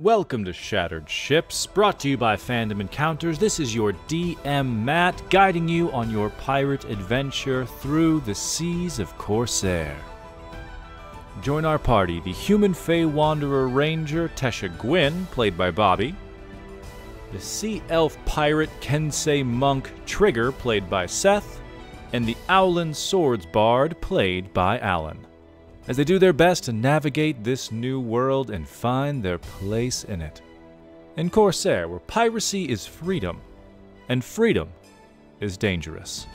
Welcome to Shattered Ships, brought to you by Fandom Encounters. This is your DM Matt, guiding you on your pirate adventure through the seas of Korsaire. Join our party the Human Fey Wanderer Ranger Tesha Gwyn, played by Bobby, the Sea Elf Pirate Kensei Monk Trigger, played by Seth, and the Owlin Swords Bard, played by Alan as they do their best to navigate this new world and find their place in it. In Korsaire, where piracy is freedom, and freedom is dangerous.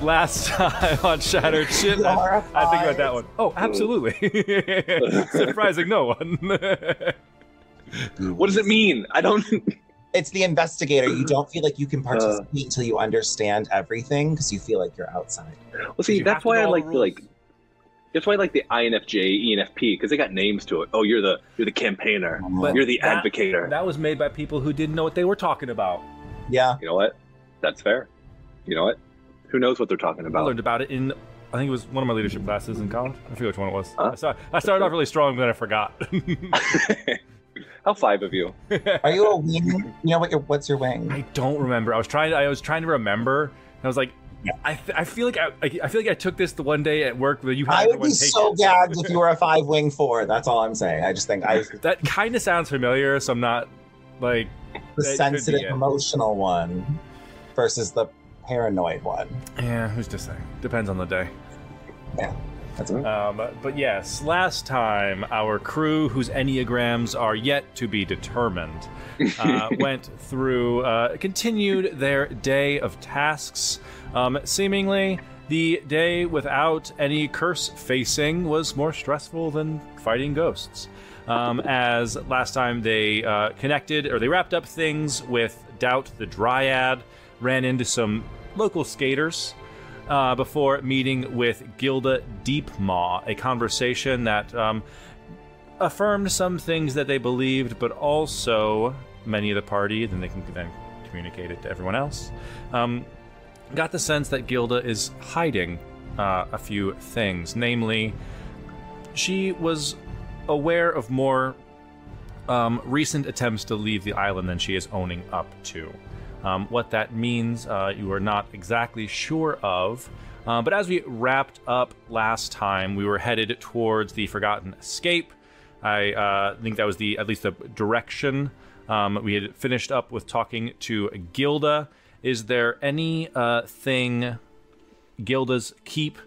Last time on Shattered Shit, I, I think about that one. Oh, absolutely. Surprising no one. what does it mean? I don't. It's the investigator. You don't feel like you can participate uh, until you understand everything because you feel like you're outside. Well, see, that's why I like the like. That's why I like the INFJ, ENFP because they got names to it. Oh, you're the you're the campaigner. But you're the that, advocator. That was made by people who didn't know what they were talking about. Yeah. You know what? That's fair. You know what? Who knows what they're talking about? I learned about it in I think it was one of my leadership classes in college. I forget which one it was. Huh? I, started, I started off really strong, but then I forgot. How five of you? Are you a wing? You know what your what's your wing? I don't remember. I was trying. I was trying to remember. I was like, yeah. I, I feel like I, I feel like I took this the one day at work where you had. I would be so gagged if you were a five wing four. That's all I'm saying. I just think I. that kind of sounds familiar, so I'm not like the sensitive, emotional one versus the paranoid one. Yeah, who's to say? Depends on the day. Yeah. Um, but yes, last time our crew, whose enneagrams are yet to be determined, uh, went through, uh, continued their day of tasks. Um, seemingly, the day without any curse facing was more stressful than fighting ghosts. Um, as last time they uh, connected, or they wrapped up things with Doubt the Dryad, ran into some local skaters uh, before meeting with Gilda Deepmaw, a conversation that um, affirmed some things that they believed, but also many of the party, then they can then communicate it to everyone else. Um, got the sense that Gilda is hiding uh, a few things, namely, she was aware of more um, recent attempts to leave the island than she is owning up to. Um, what that means, uh, you are not exactly sure of. Uh, but as we wrapped up last time, we were headed towards the Forgotten Escape. I uh, think that was the at least the direction. Um, we had finished up with talking to Gilda. Is there any uh, thing Gilda's keep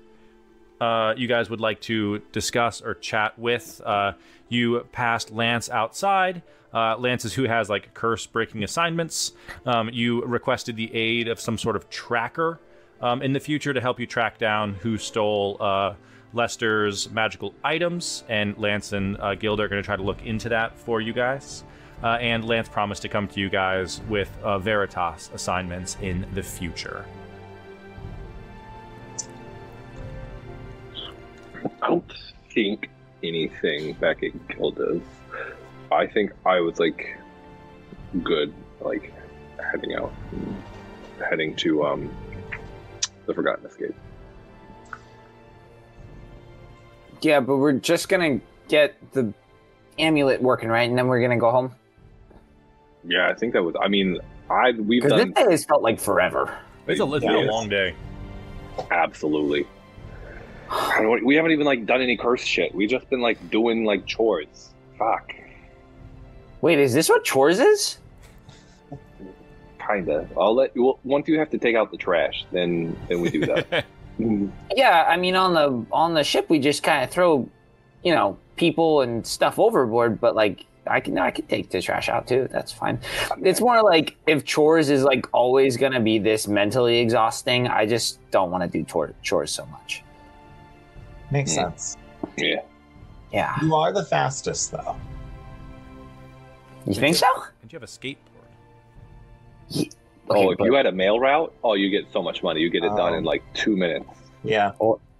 uh, you guys would like to discuss or chat with? Uh, you passed Lance outside. Uh, Lance is who has like curse breaking assignments. Um, you requested the aid of some sort of tracker um, in the future to help you track down who stole uh, Lester's magical items, and Lance and uh, Gilda are going to try to look into that for you guys. Uh, and Lance promised to come to you guys with uh, Veritas assignments in the future. I don't think anything back at Gilda's I think I was like good, like heading out, heading to um the Forgotten Escape. Yeah, but we're just gonna get the amulet working right, and then we're gonna go home. Yeah, I think that was. I mean, I we've done. This day has felt like forever. It's a, it's been a long day. Absolutely. we haven't even like done any curse shit. We've just been like doing like chores. Fuck. Wait, is this what chores is? Kinda. I'll let you. Well, once you have to take out the trash, then then we do that. yeah, I mean on the on the ship we just kind of throw, you know, people and stuff overboard. But like I can I can take the trash out too. That's fine. It's more like if chores is like always gonna be this mentally exhausting. I just don't want to do tor- chores so much. Makes yeah. sense. Yeah. Yeah. You are the fastest though. You think so? And you have a skateboard. Yeah. Okay, oh, if but... you had a mail route, oh, you get so much money. You get it done in um, like two minutes. Yeah.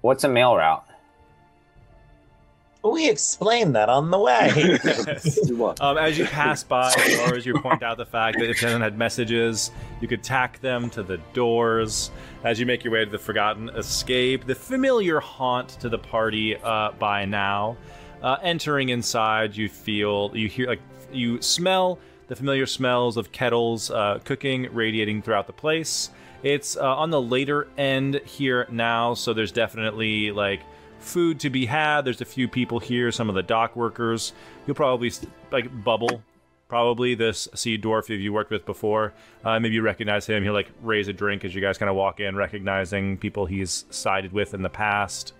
What's a mail route? We explained that on the way. um, as you pass by doors, you point out the fact that if anyone had messages, you could tack them to the doors. As you make your way to the Forgotten Escape, the familiar haunt to the party uh, by now. Uh, entering inside, you feel, you hear, like, you smell the familiar smells of kettles uh, cooking, radiating throughout the place. It's uh, on the later end here now, so there's definitely like food to be had. There's a few people here, some of the dock workers. You'll probably like Bubble, probably this sea dwarf if you worked with before. Uh, maybe you recognize him. He'll like raise a drink as you guys kind of walk in, recognizing people he's sided with in the past.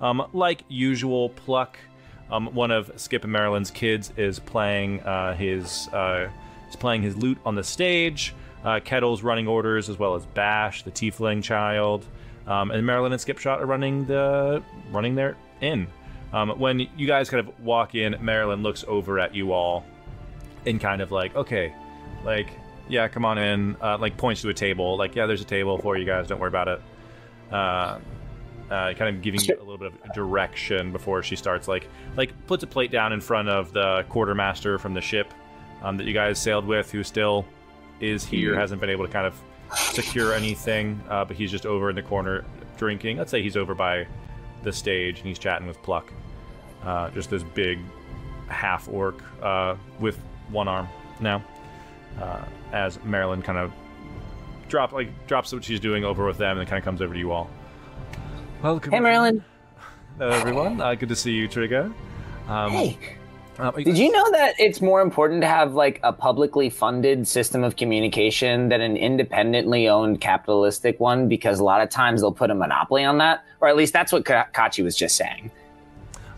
Um, like usual, Pluck, um, one of Skip and Merrolyn's kids, is playing uh, his uh, is playing his lute on the stage. Uh, Kettle's running orders as well as Bash, the Tiefling child, um, and Merrolyn and Skipshot are running the running their inn. Um, when you guys kind of walk in, Merrolyn looks over at you all and kind of like, okay, like, yeah, come on in. Uh, like points to a table, like, yeah, there's a table for you guys. Don't worry about it. Uh, uh, kind of giving you a little bit of direction before she starts, like, like puts a plate down in front of the quartermaster from the ship um, that you guys sailed with, who still is here, hasn't been able to kind of secure anything, uh, but he's just over in the corner drinking. Let's say he's over by the stage and he's chatting with Pluck. Uh, just this big half orc uh, with one arm now. Uh, as Merrolyn kind of drop like drops what she's doing over with them and then kind of comes over to you all. Welcome. Hey, Merrolyn. Hello, everyone. Uh, good to see you, Trigger. Um, Hey, uh, did you know that it's more important to have like a publicly funded system of communication than an independently owned capitalistic one? Because a lot of times they'll put a monopoly on that, or at least that's what Ka- Kachi was just saying.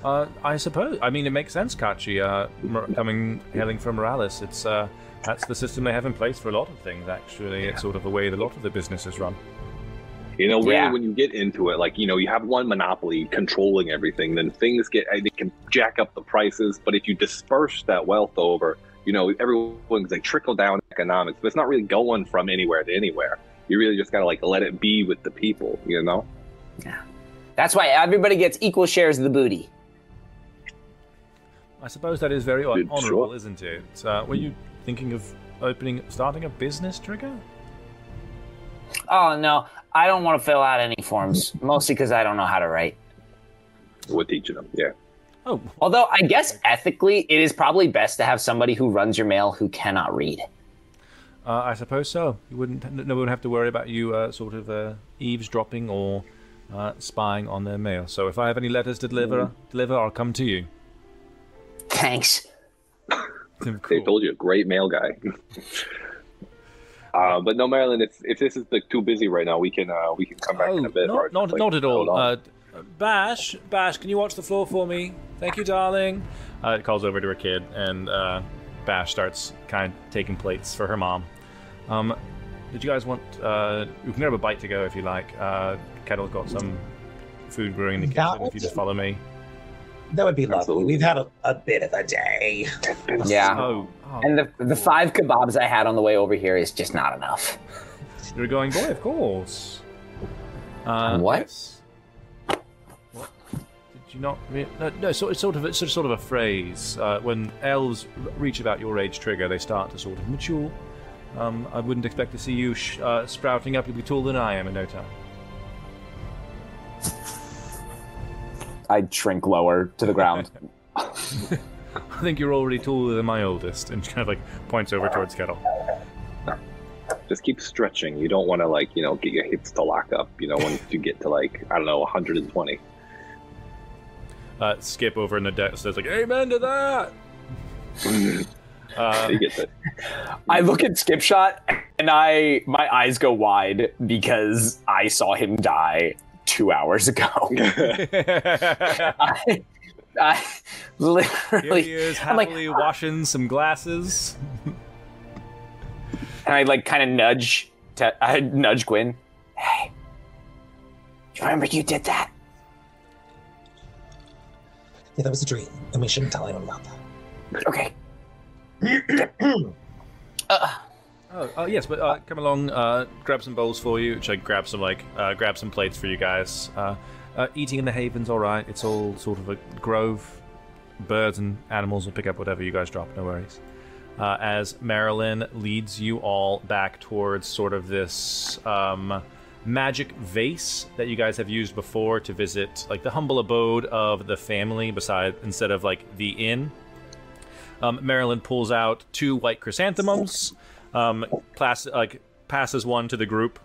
Uh, I suppose. I mean, it makes sense, Kachi. Uh, coming hailing from Morales, it's uh, that's the system they have in place for a lot of things. Actually, it's sort of the way that a lot of the businesses run. You know, really, Yeah. when you get into it, like you know, you have one monopoly controlling everything, then things get they can jack up the prices. But if you disperse that wealth over, you know, everyone's like trickle down economics, but it's not really going from anywhere to anywhere. You really just gotta like let it be with the people, you know. Yeah. That's why everybody gets equal shares of the booty. I suppose that is very honourable, sure. isn't it? Uh, were you thinking of opening, starting a business, Trigger? Oh no, I don't want to fill out any forms, mostly because I don't know how to write. We're teaching them, yeah. Oh, Although I guess ethically, it is probably best to have somebody who runs your mail who cannot read. uh, I suppose so. You wouldn't. No one would have to worry about you uh, sort of uh, eavesdropping or uh, spying on their mail. So if I have any letters to deliver, deliver, I'll come to you. Thanks. They told you, great mail guy. uh, but no, Merrolyn, if if this is like, too busy right now, we can uh, we can come back in a bit. Oh, or Not, not, like, not at all. Uh, Bash, Bash, can you watch the floor for me? Thank you, darling. Uh, it calls over to her kid, and uh, Bash starts kind of taking plates for her mom. Um, did you guys want? Uh, you can grab a bite to go if you like. Uh, Kettle's got some food brewing in the That kitchen. If you just follow me. That would be lovely. Absolutely. We've had a, a bit of a day. Yeah. Oh, oh, And the the five kebabs I had on the way over here is just not enough. you're going boy, of course. Uh, What? What? Did you not? Re- no, no. So it's sort of it's sort of a phrase. Uh, when elves reach about your age trigger, they start to sort of mature. Um, I wouldn't expect to see you sh- uh, sprouting up. You'll be taller than I am in no time. I'd shrink lower to the ground. I think you're already taller than my oldest, and she kind of like points over towards Kettle. just keep stretching. You don't want to like you know get your hips to lock up. You know once you get to like I don't know 120. Uh, skip over in the deck says like, "Amen to that." Uh, you get the I look at Skipshot and I my eyes go wide because I saw him die two hours ago. I, I literally. Here literally he is, I'm like- happily washing some glasses. and I like kind of nudge to I nudge Gwyn. Hey, you remember you did that? Yeah, that was a dream, and we shouldn't tell anyone about that. Okay. uh, Oh, uh, yes, but uh, come along, uh, grab some bowls for you. Which I grab some like uh, grab some plates for you guys. Uh, eating in the haven's all right. It's all sort of a grove. Birds and animals will pick up whatever you guys drop. No worries. Uh, as Merrolyn leads you all back towards sort of this um, magic vase that you guys have used before to visit like the humble abode of the family beside instead of like the inn. Um, Merrolyn pulls out two white chrysanthemums, um, class, like passes one to the group.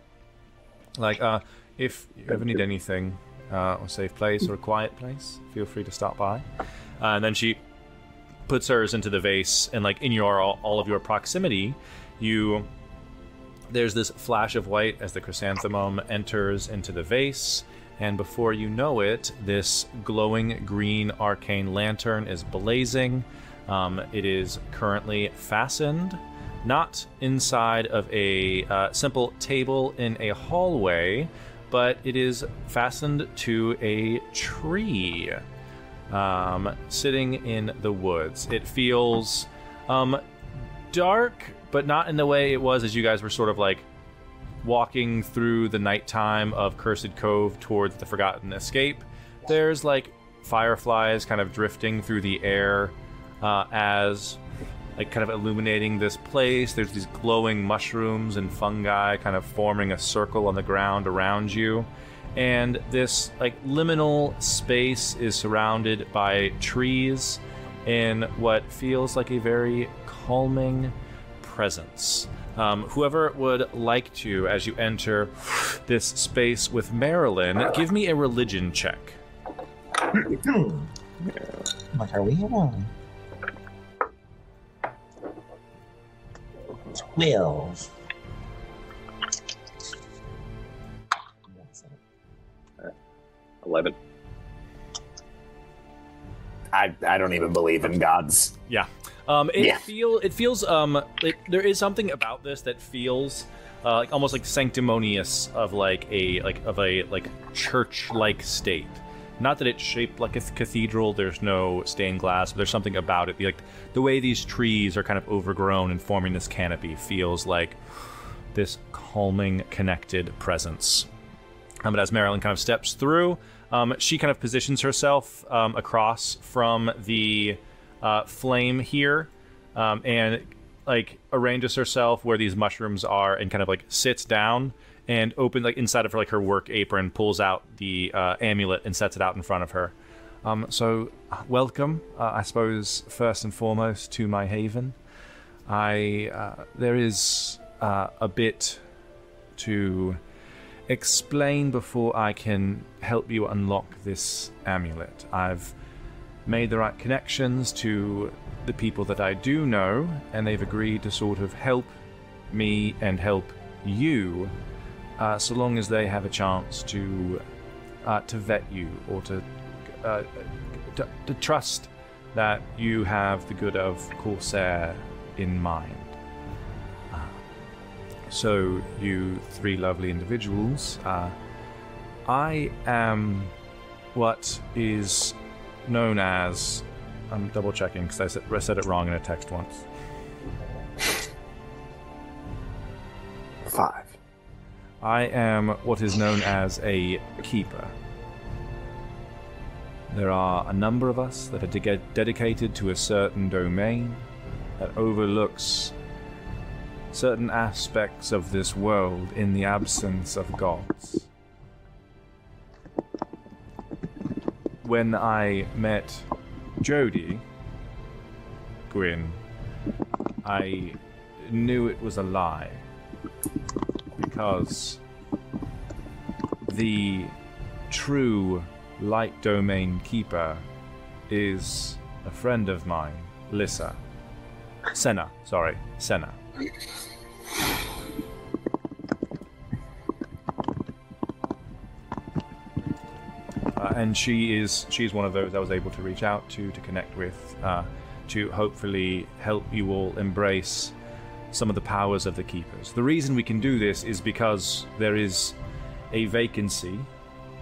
Like, uh, if you ever need anything, uh, a safe place or a quiet place, feel free to stop by. Uh, and then she puts hers into the vase, and like in your all, all of your proximity, you there's this flash of white as the chrysanthemum enters into the vase, and before you know it, this glowing green arcane lantern is blazing. Um, it is currently fastened, not inside of a uh, simple table in a hallway, but it is fastened to a tree um, sitting in the woods. It feels um, dark, but not in the way it was as you guys were sort of like walking through the nighttime of Cursed Cove towards the Forgotten Escape. There's like fireflies kind of drifting through the air uh, as like kind of illuminating this place. There's these glowing mushrooms and fungi kind of forming a circle on the ground around you. And this like liminal space is surrounded by trees in what feels like a very calming presence. Um, whoever would like to, as you enter this space with Merrolyn, give me a religion check. What are we on? Twelve. Eleven. I, I don't even believe in gods. Yeah. Um, it Yeah. feel it feels um it, there is something about this that feels uh, like almost like sanctimonious of like a like of a like church like state. Not that it's shaped like a cathedral. There's no stained glass, but there's something about it. Like the way these trees are kind of overgrown and forming this canopy feels like this calming, connected presence. Um, but as Merrolyn kind of steps through, um, she kind of positions herself um, across from the uh, flame here, um, and like arranges herself where these mushrooms are, and kind of like sits down and open like inside of her like her work apron, pulls out the uh, amulet and sets it out in front of her. Um, so, welcome, uh, I suppose, first and foremost to my haven. I uh, there is uh, a bit to explain before I can help you unlock this amulet. I've made the right connections to the people that I do know, and they've agreed to sort of help me and help you, uh, so long as they have a chance to uh, to vet you or to, uh, to to trust that you have the good of Korsaire in mind. So, you three lovely individuals, uh, I am what is known as. I'm double checking because I, said- I said it wrong in a text once. Five. I am what is known as a keeper. There are a number of us that are de- dedicated to a certain domain that overlooks certain aspects of this world in the absence of gods. When I met Jody, Gwyn, I knew it was a lie because the true light domain keeper is a friend of mine, Lissa. Senna, sorry, Senna. Uh, and she is she's one of those I was able to reach out to to connect with uh, to hopefully help you all embrace some of the powers of the keepers. The reason we can do this is because there is a vacancy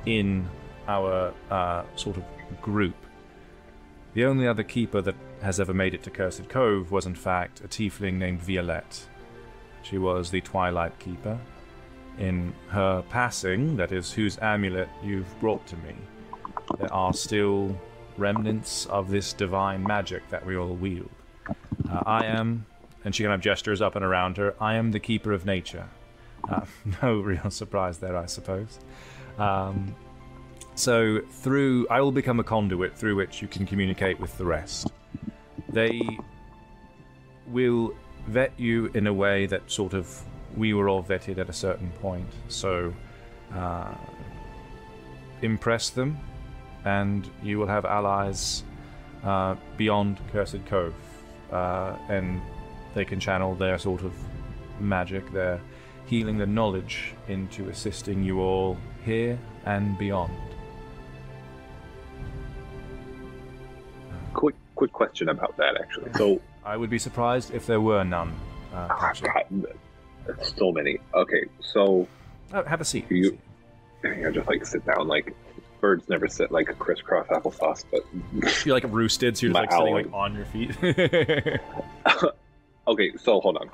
in our uh, sort of group. The only other keeper that has ever made it to Cursed Cove was, in fact, a tiefling named Violette. She was the Twilight Keeper. In her passing, that is, whose amulet you've brought to me, there are still remnants of this divine magic that we all wield. Uh, I am, and she kind of gestures up and around her, I am the Keeper of Nature. Uh, no real surprise there, I suppose. Um, so through, I will become a conduit through which you can communicate with the rest. They will vet you in a way that sort of we were all vetted at a certain point. So uh, impress them, and you will have allies uh, beyond Cursed Cove, uh, and they can channel their sort of magic, their healing, their knowledge into assisting you all here and beyond. Quick, quick question about that actually. So, I would be surprised if there were none. Uh, ah, God, so many. Okay, so Oh, have a seat. You- you know, just like sit down. Like birds never sit like a crisscross applesauce, but You're like roosted, so you're just like sitting like on your feet. Okay. So hold on.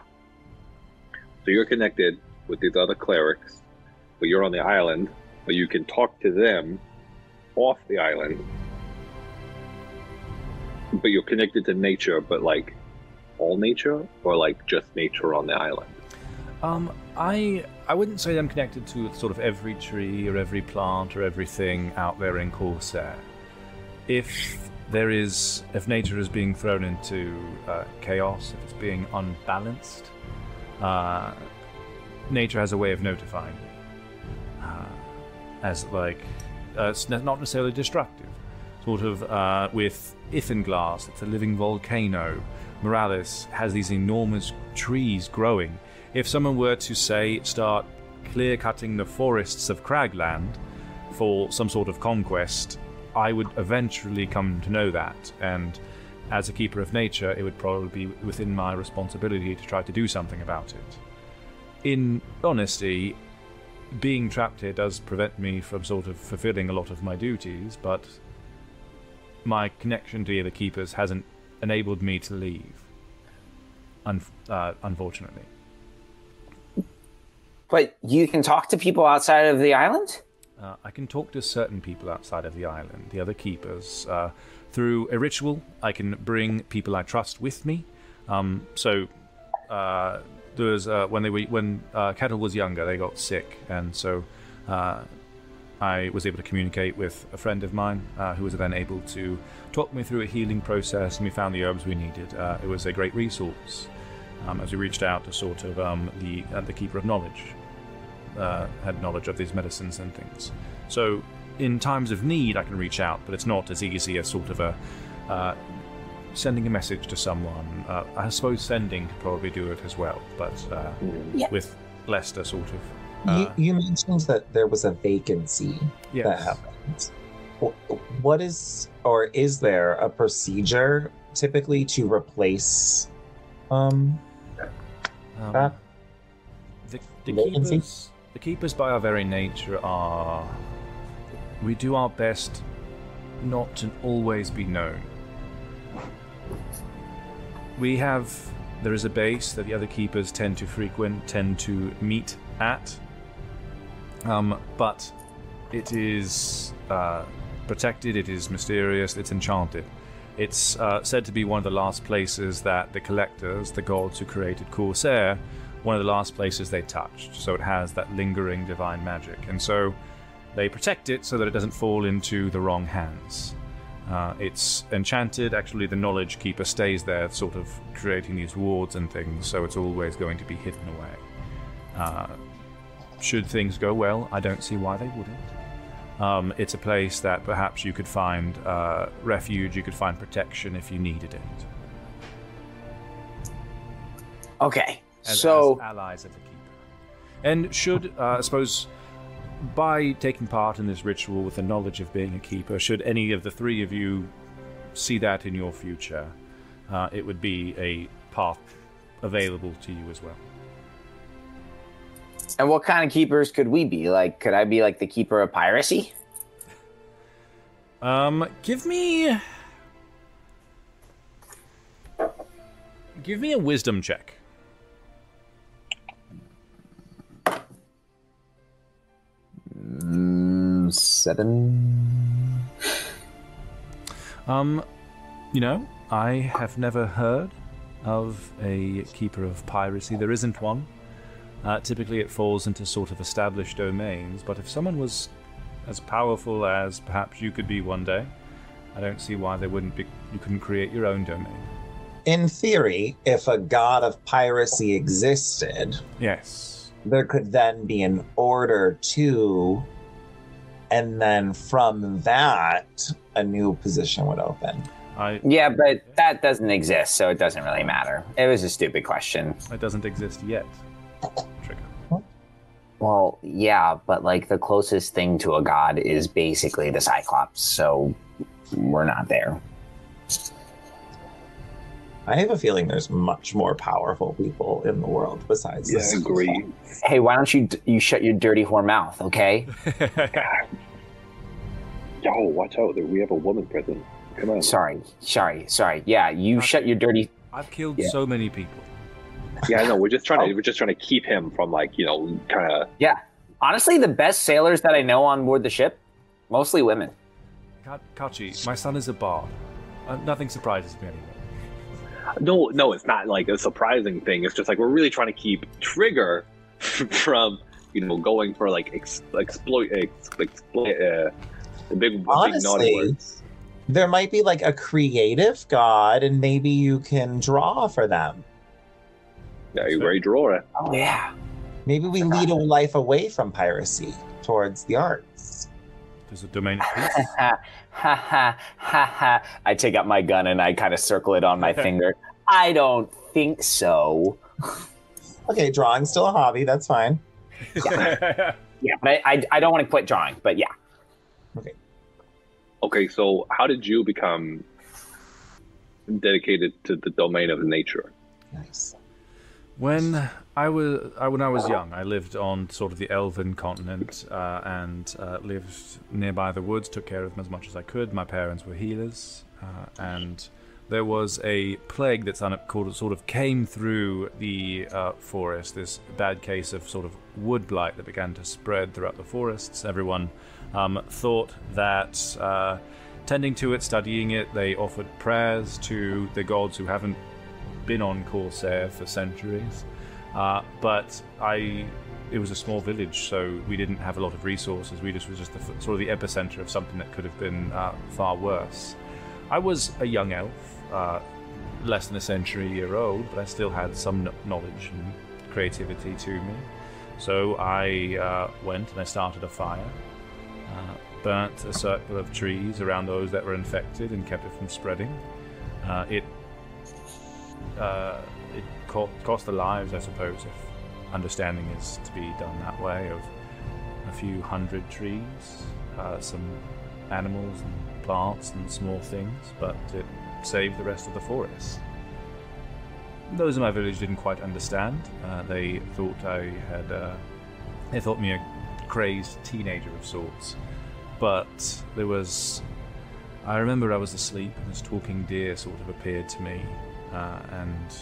So you're connected with these other clerics, but you're on the island, but you can talk to them off the island. But you're connected to nature, but like all nature, or like just nature on the island. Um, I I wouldn't say I'm connected to sort of every tree or every plant or everything out there in Korsaire. If there is, if nature is being thrown into uh, chaos, if it's being unbalanced, uh, nature has a way of notifying. Uh, as like, uh, it's not necessarily destructive. Sort of uh, with Ithenglass, it's a living volcano. Morales has these enormous trees growing if someone were to say start clear cutting the forests of Cragland for some sort of conquest, I would eventually come to know that, and as a keeper of nature, it would probably be within my responsibility to try to do something about it. In honesty, being trapped here does prevent me from sort of fulfilling a lot of my duties, but my connection to the keepers hasn't enabled me to leave. Un- uh, unfortunately. But you can talk to people outside of the island? Uh, I can talk to certain people outside of the island, the other keepers. Uh, through a ritual, I can bring people I trust with me. Um, so, uh, there was uh, when they were when uh, Kettle was younger, they got sick, and so uh, I was able to communicate with a friend of mine uh, who was then able to talk me through a healing process, and we found the herbs we needed. Uh, it was a great resource um, as we reached out to sort of um, the uh, the keeper of knowledge uh, had knowledge of these medicines and things. So, in times of need, I can reach out, but it's not as easy as sort of a uh, sending a message to someone. Uh, I suppose sending could probably do it as well, but uh, Yeah. with Lester sort of. Uh, you, you mentioned that there was a vacancy that happened. What is, or is there a procedure typically to replace um, Um, that? the, the Vacancy? keepers, the keepers, by our very nature, are. We do our best not to always be known. We have. There is a base that the other keepers tend to frequent, tend to meet at. Um, but it is uh, protected, it is mysterious, it's enchanted. It's uh, said to be one of the last places that the collectors, the gods who created Korsaire, one of the last places they touched. So it has that lingering divine magic. And so they protect it so that it doesn't fall into the wrong hands. Uh, it's enchanted. Actually, the knowledge keeper stays there, sort of creating these wards and things, so it's always going to be hidden away. Uh, should things go well, I don't see why they wouldn't. Um, it's a place that perhaps you could find uh, refuge, you could find protection if you needed it. Okay. As, so as allies of the keeper. And should, uh, I suppose, by taking part in this ritual with the knowledge of being a keeper, should any of the three of you see that in your future, uh, it would be a path available to you as well. and what kind of keepers could we be? Like could I be like the keeper of piracy? Um, give me, give me a wisdom check. Seven. Um, you know, I have never heard of a keeper of piracy. There isn't one. Uh, typically, it falls into sort of established domains, but if someone was as powerful as perhaps you could be one day, I don't see why they wouldn't be. You couldn't create your own domain. In theory, if a god of piracy existed, Yes. there could then be an order to, and then from that, a new position would open. I. Yeah, but that doesn't exist, so it doesn't really matter. It was a stupid question. It doesn't exist yet. Trigger. Well, yeah, but like the closest thing to a god is basically the Cyclops, so we're not there. I have a feeling there's much more powerful people in the world besides Yeah, this. Agree. Hey, why don't you you shut your dirty whore mouth, okay? Yo, watch out! there- We have a woman present. Come on. Sorry, sorry, sorry. Yeah, you shut your dirty. I've killed Yeah. so many people. Yeah, I know. We're just trying to Oh. we're just trying to keep him from like you know kind of. Yeah, honestly, the best sailors that I know on board the ship, mostly women. Kachi, my son is a bard. Uh, nothing surprises me anymore. No, no, it's not like a surprising thing. It's just like we're really trying to keep Trigger from you know going for like ex- exploit ex- exploit uh, the big, big naughty Honestly, words. There might be like a creative god, and maybe you can draw for them. Yeah, you're very drawer. Oh yeah. Maybe we lead a life away from piracy towards the arts. There's a domain of peace. ha ha ha ha ha. I take out my gun and I kind of circle it on my finger. I don't think so. Okay, drawing's still a hobby. That's fine. Yeah, but I, I, I don't want to quit drawing. But yeah, Okay. Okay, so how did you become dedicated to the domain of nature? Nice. When I was I, when I was young, I lived on sort of the elven continent uh, and uh, lived nearby the woods. Took care of them as much as I could. My parents were healers, uh, and there was a plague that sort of came through the uh, forest. This bad case of sort of wood blight that began to spread throughout the forests. Everyone um, thought that uh, tending to it, studying it, they offered prayers to the gods who haven't been on Korsaire for centuries. Uh, but I, it was a small village, so we didn't have a lot of resources. We just was just the, sort of the epicenter of something that could have been uh, far worse. I was a young elf, uh, less than a century year old, but I still had some knowledge and creativity to me. So I uh, went and I started a fire, uh, burnt a circle of trees around those that were infected and kept it from spreading. Uh, it it co- cost the lives, I suppose, if understanding is to be done that way, of a few hundred trees, uh, some animals and plants and small things, but it saved the rest of the forest. Those in my village didn't quite understand. Uh, they thought I had, uh, they thought me a crazed teenager of sorts. But there was, I remember I was asleep and this talking deer sort of appeared to me uh, and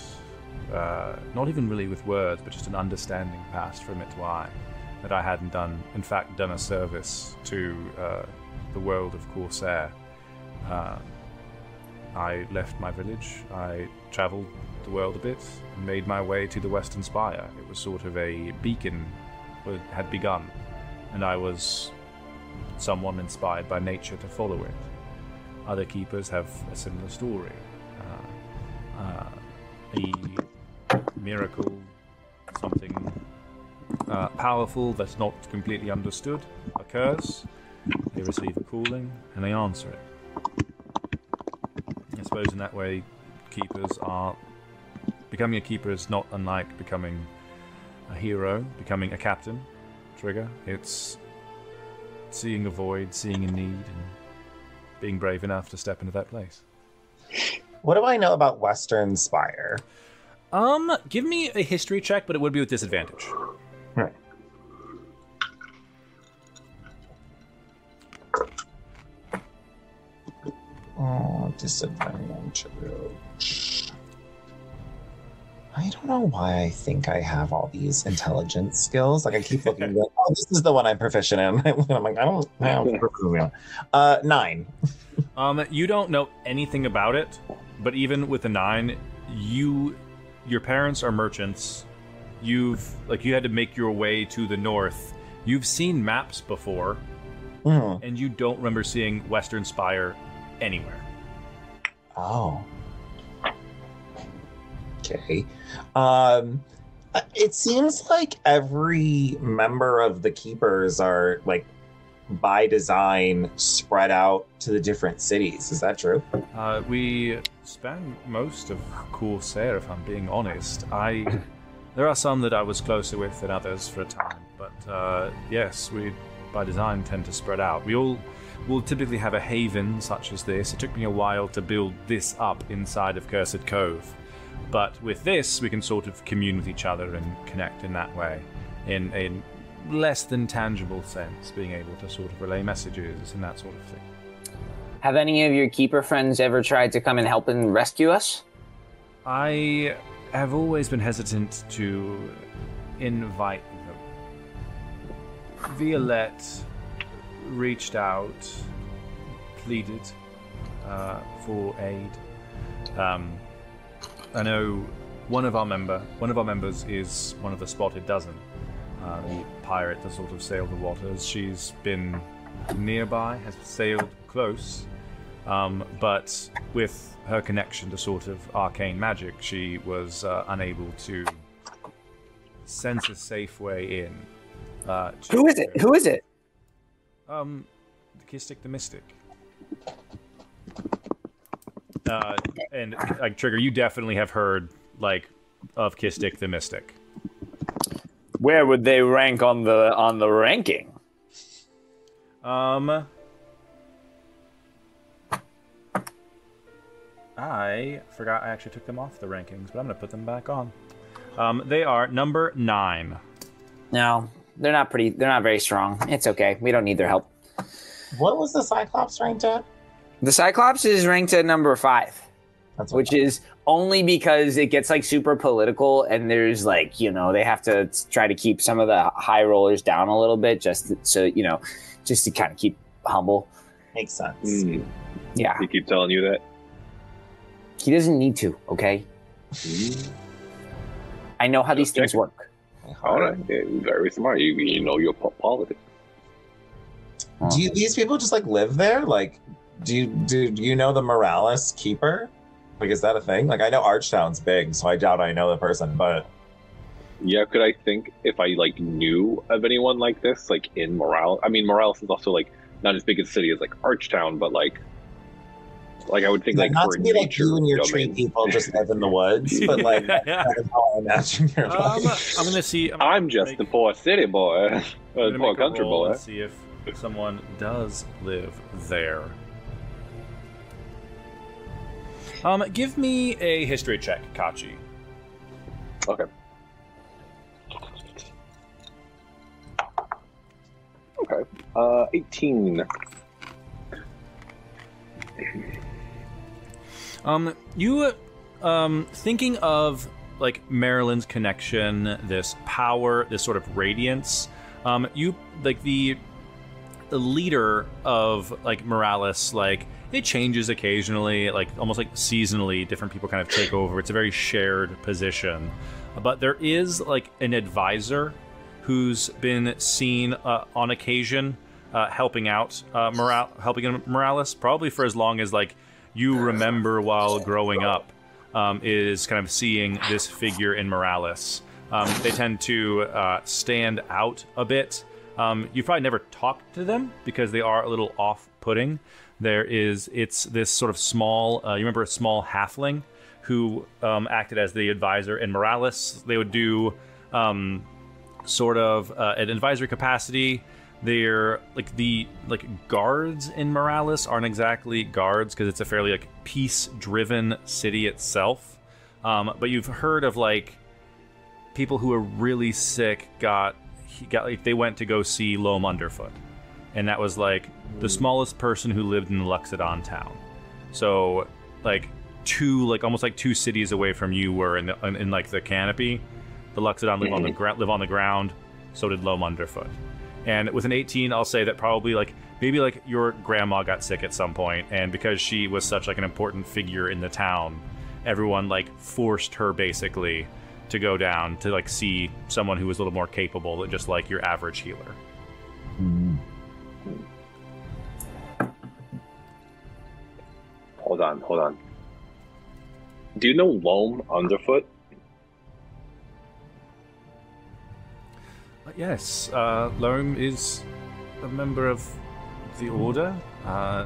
uh, not even really with words, but just an understanding passed from it to I that I hadn't done, in fact, done a service to uh, the world of Korsaire. Uh, I left my village. I travelled the world a bit and made my way to the Western Spire. It was sort of a beacon that had begun, and I was someone inspired by nature to follow it. Other keepers have a similar story. Uh, uh, miracle, something uh, powerful that's not completely understood occurs. They receive a calling and they answer it. I suppose in that way, keepers are. Becoming a keeper is not unlike becoming a hero, becoming a captain. Trigger. It's seeing a void, seeing a need, and being brave enough to step into that place. What do I know about Western Spire? Um, give me a history check, but it would be with disadvantage. Right. Oh, disadvantage. I don't know why I think I have all these intelligence skills. Like I keep looking, like, oh, this is the one I'm proficient in. I'm like, I don't know. Uh, nine. Um, you don't know anything about it, but even with a nine, you, your parents are merchants. you've like you had to make your way to the north. You've seen maps before, Hmm. and you don't remember seeing Western Spire anywhere. Oh. Okay. Um it seems like every member of the keepers are like by design spread out to the different cities. Is that true? Uh, we spend most of Korsaire, if I'm being honest. I there are some that I was closer with than others for a time, but uh, yes, we by design tend to spread out. We all will typically have a haven such as this. It took me a while to build this up inside of Cursed Cove, but with this, we can sort of commune with each other and connect in that way, in a less than tangible sense, being able to sort of relay messages and that sort of thing. Have any of your keeper friends ever tried to come and help and rescue us? I have always been hesitant to invite them. Violette reached out, pleaded uh, for aid. Um, I know one of our member, one of our members is one of the Spotted Dozen, uh, the pirate that sort of sailed the waters. She's been nearby, has sailed close, um, but with her connection to sort of arcane magic, she was uh, unable to sense a safe way in. Uh, to- Who is it? Who is it? Um, Kistic the Mystic. Uh, and like Trigger, you definitely have heard like of Kistic the Mystic. Where would they rank on the on the ranking? Um, I forgot I actually took them off the rankings, but I'm gonna put them back on. Um, they are number nine. No, they're not pretty. They're not very strong. It's okay. We don't need their help. What was the Cyclops ranked at? The Cyclops is ranked at number five, That's what which is only because it gets like super political, and there's like you know they have to try to keep some of the high rollers down a little bit, just so you know, just to kind of keep humble. makes sense. Mm, Yeah, he keep telling you that. he doesn't need to. Okay, Mm, I know how these Just things work. all right, yeah, very smart. You, you know your politics. Do you, these people just like live there? Like, do you do, do you know the Morales keeper? Like, is that a thing? Like, I know Archtown's big, so I doubt I know the person, but Yeah, could I think if I like knew of anyone like this, like in Morales? I mean, Morales is also like not as big a city as like Archtown, but like, like I would think like not for to be like you and your tree people just live in the woods, but like that's Yeah. kind of how I imagine your Um, life. I'm gonna see. I'm, I'm just make- the poor city boy, I'm uh, gonna poor make a country roll boy. and see if someone does live there. Um, give me a history check, Kachi. Okay. Okay. Uh, 18. Um, you, um, thinking of like Merrolyn's connection, this power, this sort of radiance. Um, you like the the leader of like Morales, like it changes occasionally, like almost like seasonally. Different people kind of take over. It's a very shared position, but there is like an advisor who's been seen uh, on occasion uh, helping out uh, helping Morales, probably for as long as like you remember while growing up. Um, is kind of seeing this figure in Morales. Um, they tend to uh, stand out a bit. Um, you've probably never talked to them because they are a little off-putting. There is, it's this sort of small. Uh, you remember a small halfling who um, acted as the advisor in Morales. They would do um, sort of uh, an advisory capacity. They're like the like guards in Morales aren't exactly guards because it's a fairly like peace-driven city itself. Um, but you've heard of like people who are really sick got he got like they went to go see Loam Underfoot, and that was like the smallest person who lived in the Loxodon town. So like two like almost like two cities away from you were in the, in, in like the canopy. The Loxodon live on the mm-hmm. gra- live on the ground. So did Loam Underfoot. And with an 18, I'll say that probably like maybe like your grandma got sick at some point, and because she was such like an important figure in the town, everyone like forced her basically to go down to like see someone who was a little more capable than just like your average healer. Mm-hmm. Hold on, hold on. Do you know Loam Underfoot? But yes, uh, Loam is a member of the Order. Uh,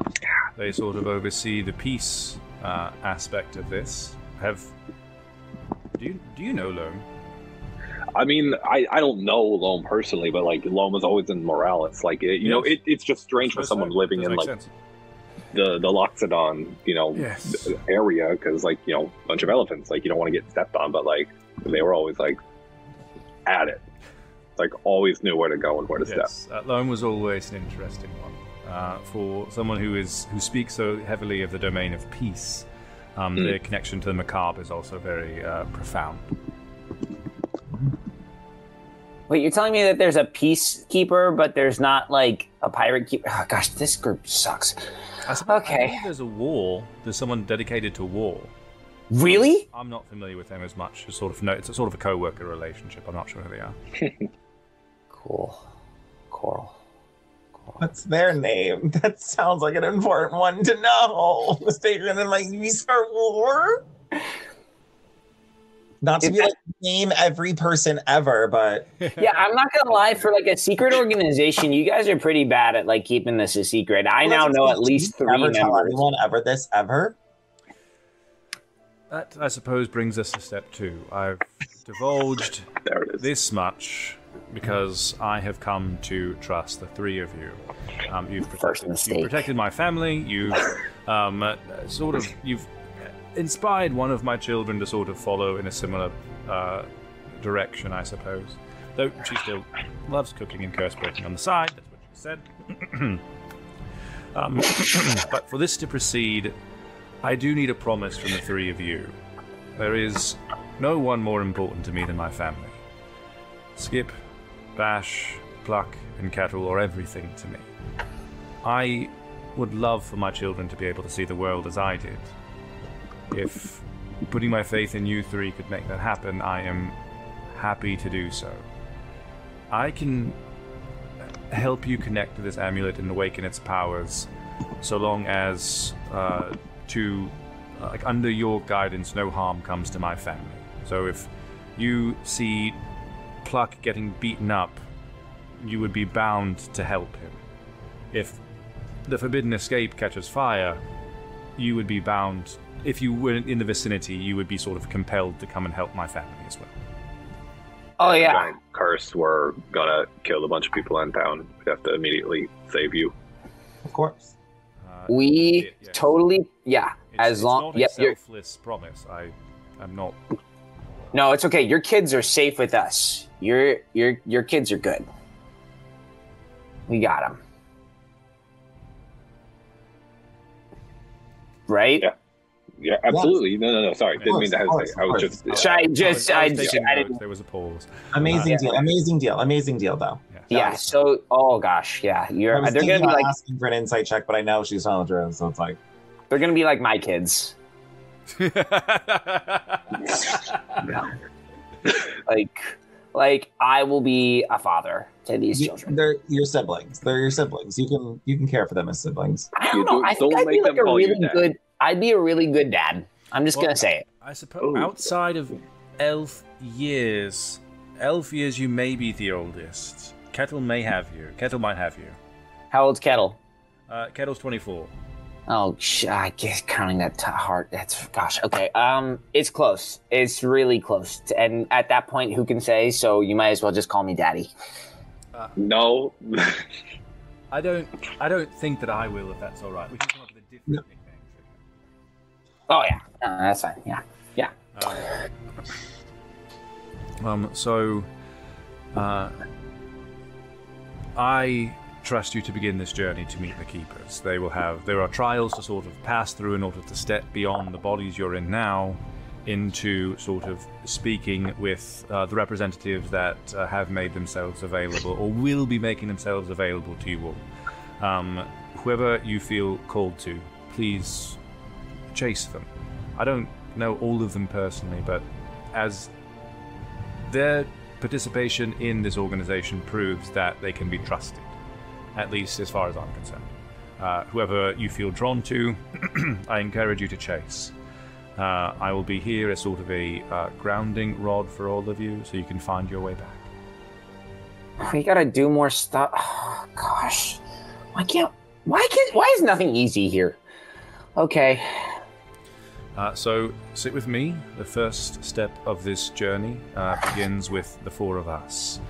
they sort of oversee the peace uh, aspect of this. Have do you do you know Loam? I mean, I, I don't know Loam personally, but like Loam was always in Morales. Like it, you know, it, it's just strange for someone living in like sense. The the Loxodon, you know, Yes. area because like you know, a bunch of elephants. Like you don't want to get stepped on, but like they were always like at it. Like always knew where to go and where to step. Yes, uh, Loam was always an interesting one uh, for someone who is who speaks so heavily of the domain of peace. Um, Mm. Their connection to the macabre is also very uh, profound. Wait, you're telling me that there's a peacekeeper, but there's not like a pirate keeper? Oh, gosh, this group sucks. I suppose, I Okay. believe there's a war. There's someone dedicated to war. Really? I'm not familiar with them as much. It's sort of no, it's a sort of a co-worker relationship. I'm not sure who they are. Cool. Coral. What's their name? That sounds like an important one to know. Mistaken in like we start war. Not to Is be like name every person ever, but Yeah, I'm not gonna lie. For like a secret organization, you guys are pretty bad at like keeping this a secret. I now know at least three Never tell anyone ever this ever. That I suppose brings us to step two. I've divulged There it is. this much because I have come to trust the three of you. Um, you've protected, mistake. you've protected my family. You've um, uh, sort of you've inspired one of my children to sort of follow in a similar uh, direction, I suppose. Though she still loves cooking and curse breaking on the side. That's what she said. um, but for this to proceed, I do need a promise from the three of you. There is no one more important to me than my family. Skip, Bash, Pluck, and Kettle are everything to me. I would love for my children to be able to see the world as I did. If putting my faith in you three could make that happen, I am happy to do so. I can help you connect to this amulet and awaken its powers, so long as, uh, to, uh, like, under your guidance, no harm comes to my family. So if you see Pluck getting beaten up, you would be bound to help him. If the Forbidden Escape catches fire, you would be bound. If you were in the vicinity, you would be sort of compelled to come and help my family as well. Oh yeah. Giant curse were gonna kill a bunch of people in town. We'd have to immediately save you. Of course. Uh, We Yeah, yeah. totally yeah. it's, as it's long not a yep, you're, selfless promise. I, I'm not. no, it's okay. Your kids are safe with us. Your your your kids are good. We got them. Right? Yeah. Yeah, absolutely. No, no, no. Sorry, didn't mean to Of course, hesitate. I was just. course. Should I I just was, I I, was just I notes. didn't There was a pause. Amazing Yeah. deal. Amazing deal. Amazing deal though. yeah, so oh gosh, yeah. You're I was they're gonna be like asking for an insight check, but I know she's telling the truth, so it's like they're gonna be like my kids. Like like I will be a father to these you- children. they're your siblings. They're your siblings. You can you can care for them as siblings. I don't You know. do- I think don't I'd be like a call you really dad. good. I'd be a really good dad. I'm just Well- gonna say it. I suppose Ooh. outside of elf years, elf years, you may be the oldest. Kettle may have you. Kettle might have you. How old's Kettle? Uh, Kettle's 24. Oh, sh- I guess counting that t- hard. That's gosh. Okay. Um, it's close. It's really close. To- and at that point, who can say? So you might as well just call me Daddy. No. I don't. I don't think that I will. If that's all right, we can come up with a different No. nickname. Oh yeah, Uh, that's fine. Yeah. Um, um, so, uh, I trust you to begin this journey to meet the keepers. They will have. There are trials to sort of pass through in order to step beyond the bodies you're in now, into sort of speaking with uh, the representatives that uh, have made themselves available or will be making themselves available to you all. Um, whoever you feel called to, please chase them. I don't know all of them personally, but as their participation in this organization proves that they can be trusted, at least as far as I'm concerned. Uh, whoever you feel drawn to, I encourage you to chase. Uh, I will be here as sort of a uh, grounding rod for all of you, so you can find your way back. We gotta do more stuff. Oh, gosh, why can't? Why can't? Why is nothing easy here? Okay, Uh, so, sit with me. The first step of this journey uh, begins with the four of us.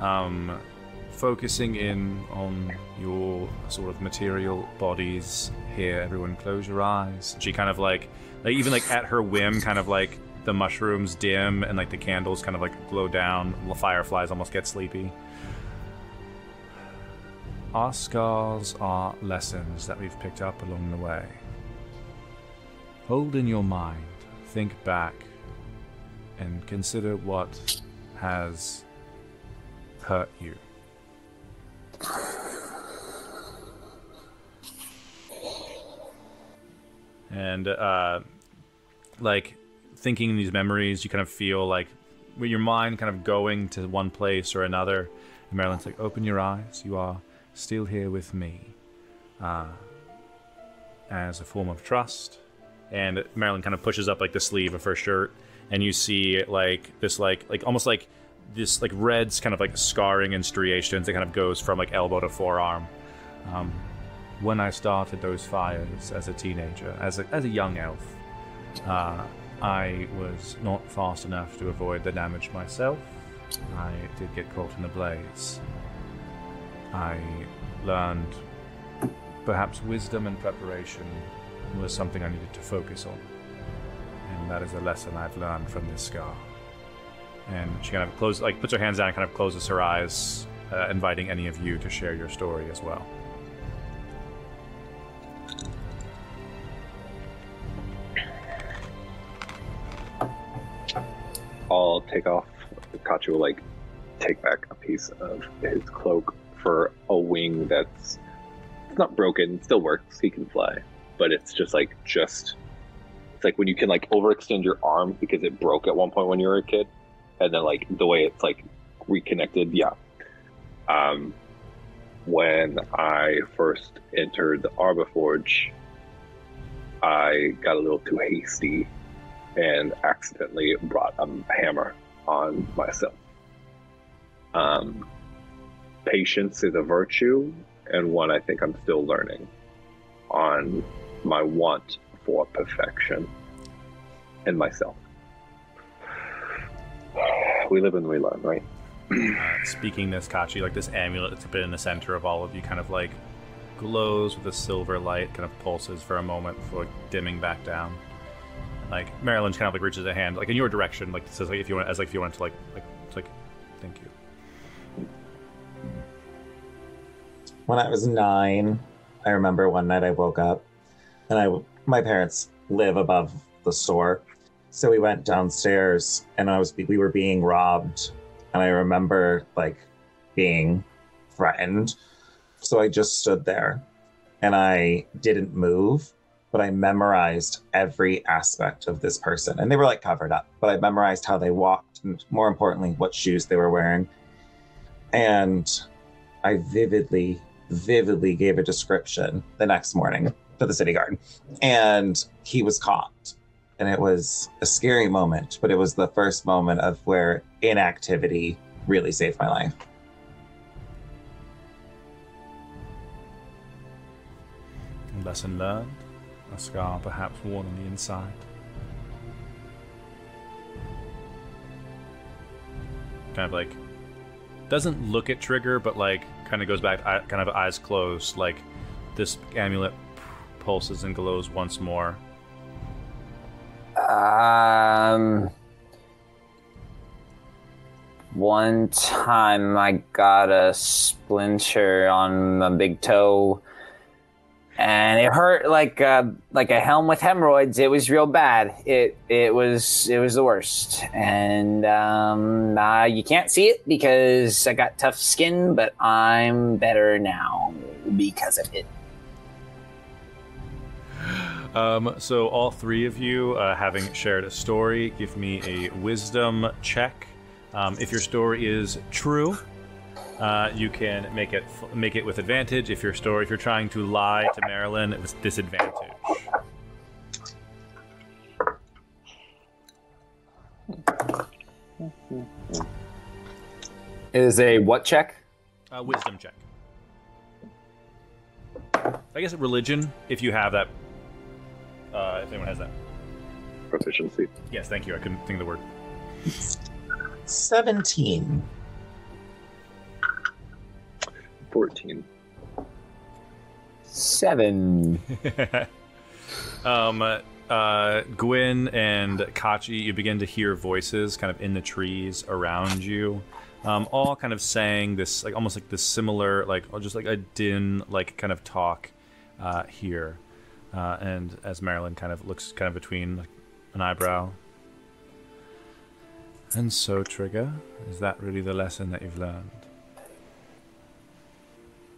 Um, focusing in on your sort of material bodies here. Everyone, close your eyes. She kind of like, like even like at her whim, kind of like the mushrooms dim and like the candles kind of like glow down. The fireflies almost get sleepy. Our scars are lessons that we've picked up along the way. Hold in your mind, think back, and consider what has hurt you. And, uh, like, thinking these memories, you kind of feel like with your mind kind of going to one place or another. And Merrolyn's like, open your eyes, you are still here with me. Uh, as a form of trust, and Merrolyn kind of pushes up like the sleeve of her shirt, and you see like this like like almost like this like reds kind of like scarring and striations. It kind of goes from like elbow to forearm. Um, when I started those fires as a teenager, as a as a young elf, uh, I was not fast enough to avoid the damage myself. I did get caught in the blaze. I learned perhaps wisdom and preparation was something I needed to focus on. And that is a lesson I've learned from this scar. And she kind of closes, like, puts her hands down and kind of closes her eyes, uh, inviting any of you to share your story as well. I'll take off. Kachi will like take back a piece of his cloak for a wing that's it's not broken, still works. He can fly, but it's just like just it's like when you can like overextend your arm because it broke at one point when you were a kid, and then like the way it's like reconnected. Yeah. Um, when I first entered the Arbor Forge, I got a little too hasty and accidentally brought a hammer on myself. Um, patience is a virtue, and one I think I'm still learning on my want for perfection and myself. We live and we learn, right? Uh, speaking this, Kachi, like this amulet that's been in the center of all of you kind of like glows with a silver light, kind of pulses for a moment before dimming back down. Like Merrolyn kind of like reaches a hand like in your direction, like says like if you want as like if you want to like like it's like thank you. When I was nine, I remember one night I woke up, and I my parents live above the store, so we went downstairs, and I was we were being robbed, and I remember like being threatened, so I just stood there, and I didn't move, but I memorized every aspect of this person, and they were like covered up, but I memorized how they walked, and more importantly, what shoes they were wearing, and I vividly vividly gave a description the next morning to the city guard. And he was caught. And it was a scary moment, but it was the first moment of where inactivity really saved my life. Lesson learned, a scar perhaps worn on the inside. Kind of like doesn't look at Trigger, but like kind of goes back, kind of eyes closed. Like this amulet pulses and glows once more. Um, one time I got a splinter on my big toe, and it hurt like a, like a helm with hemorrhoids. It was real bad. It it was it was the worst, and um, uh, you can't see it because I got tough skin, but I'm better now because of it. Um, so all three of you, uh, having shared a story, give me a wisdom check Um, if your story is true, uh, you can make it make it with advantage. If your story, if you're trying to lie to Merrolyn, it's disadvantage. Is a what check? Uh, wisdom check. I guess religion, if you have that. Uh, if anyone has that. Proficiency. Yes, thank you. I couldn't think of the word. 17. 14. Seven. um, uh, Gwyn and Kachi, you begin to hear voices kind of in the trees around you, um, all kind of saying this, like almost like this similar, like just like a din, like kind of talk uh, here. Uh, and as Merrolyn kind of looks kind of between like, an eyebrow. And so, Trigger, is that really the lesson that you've learned?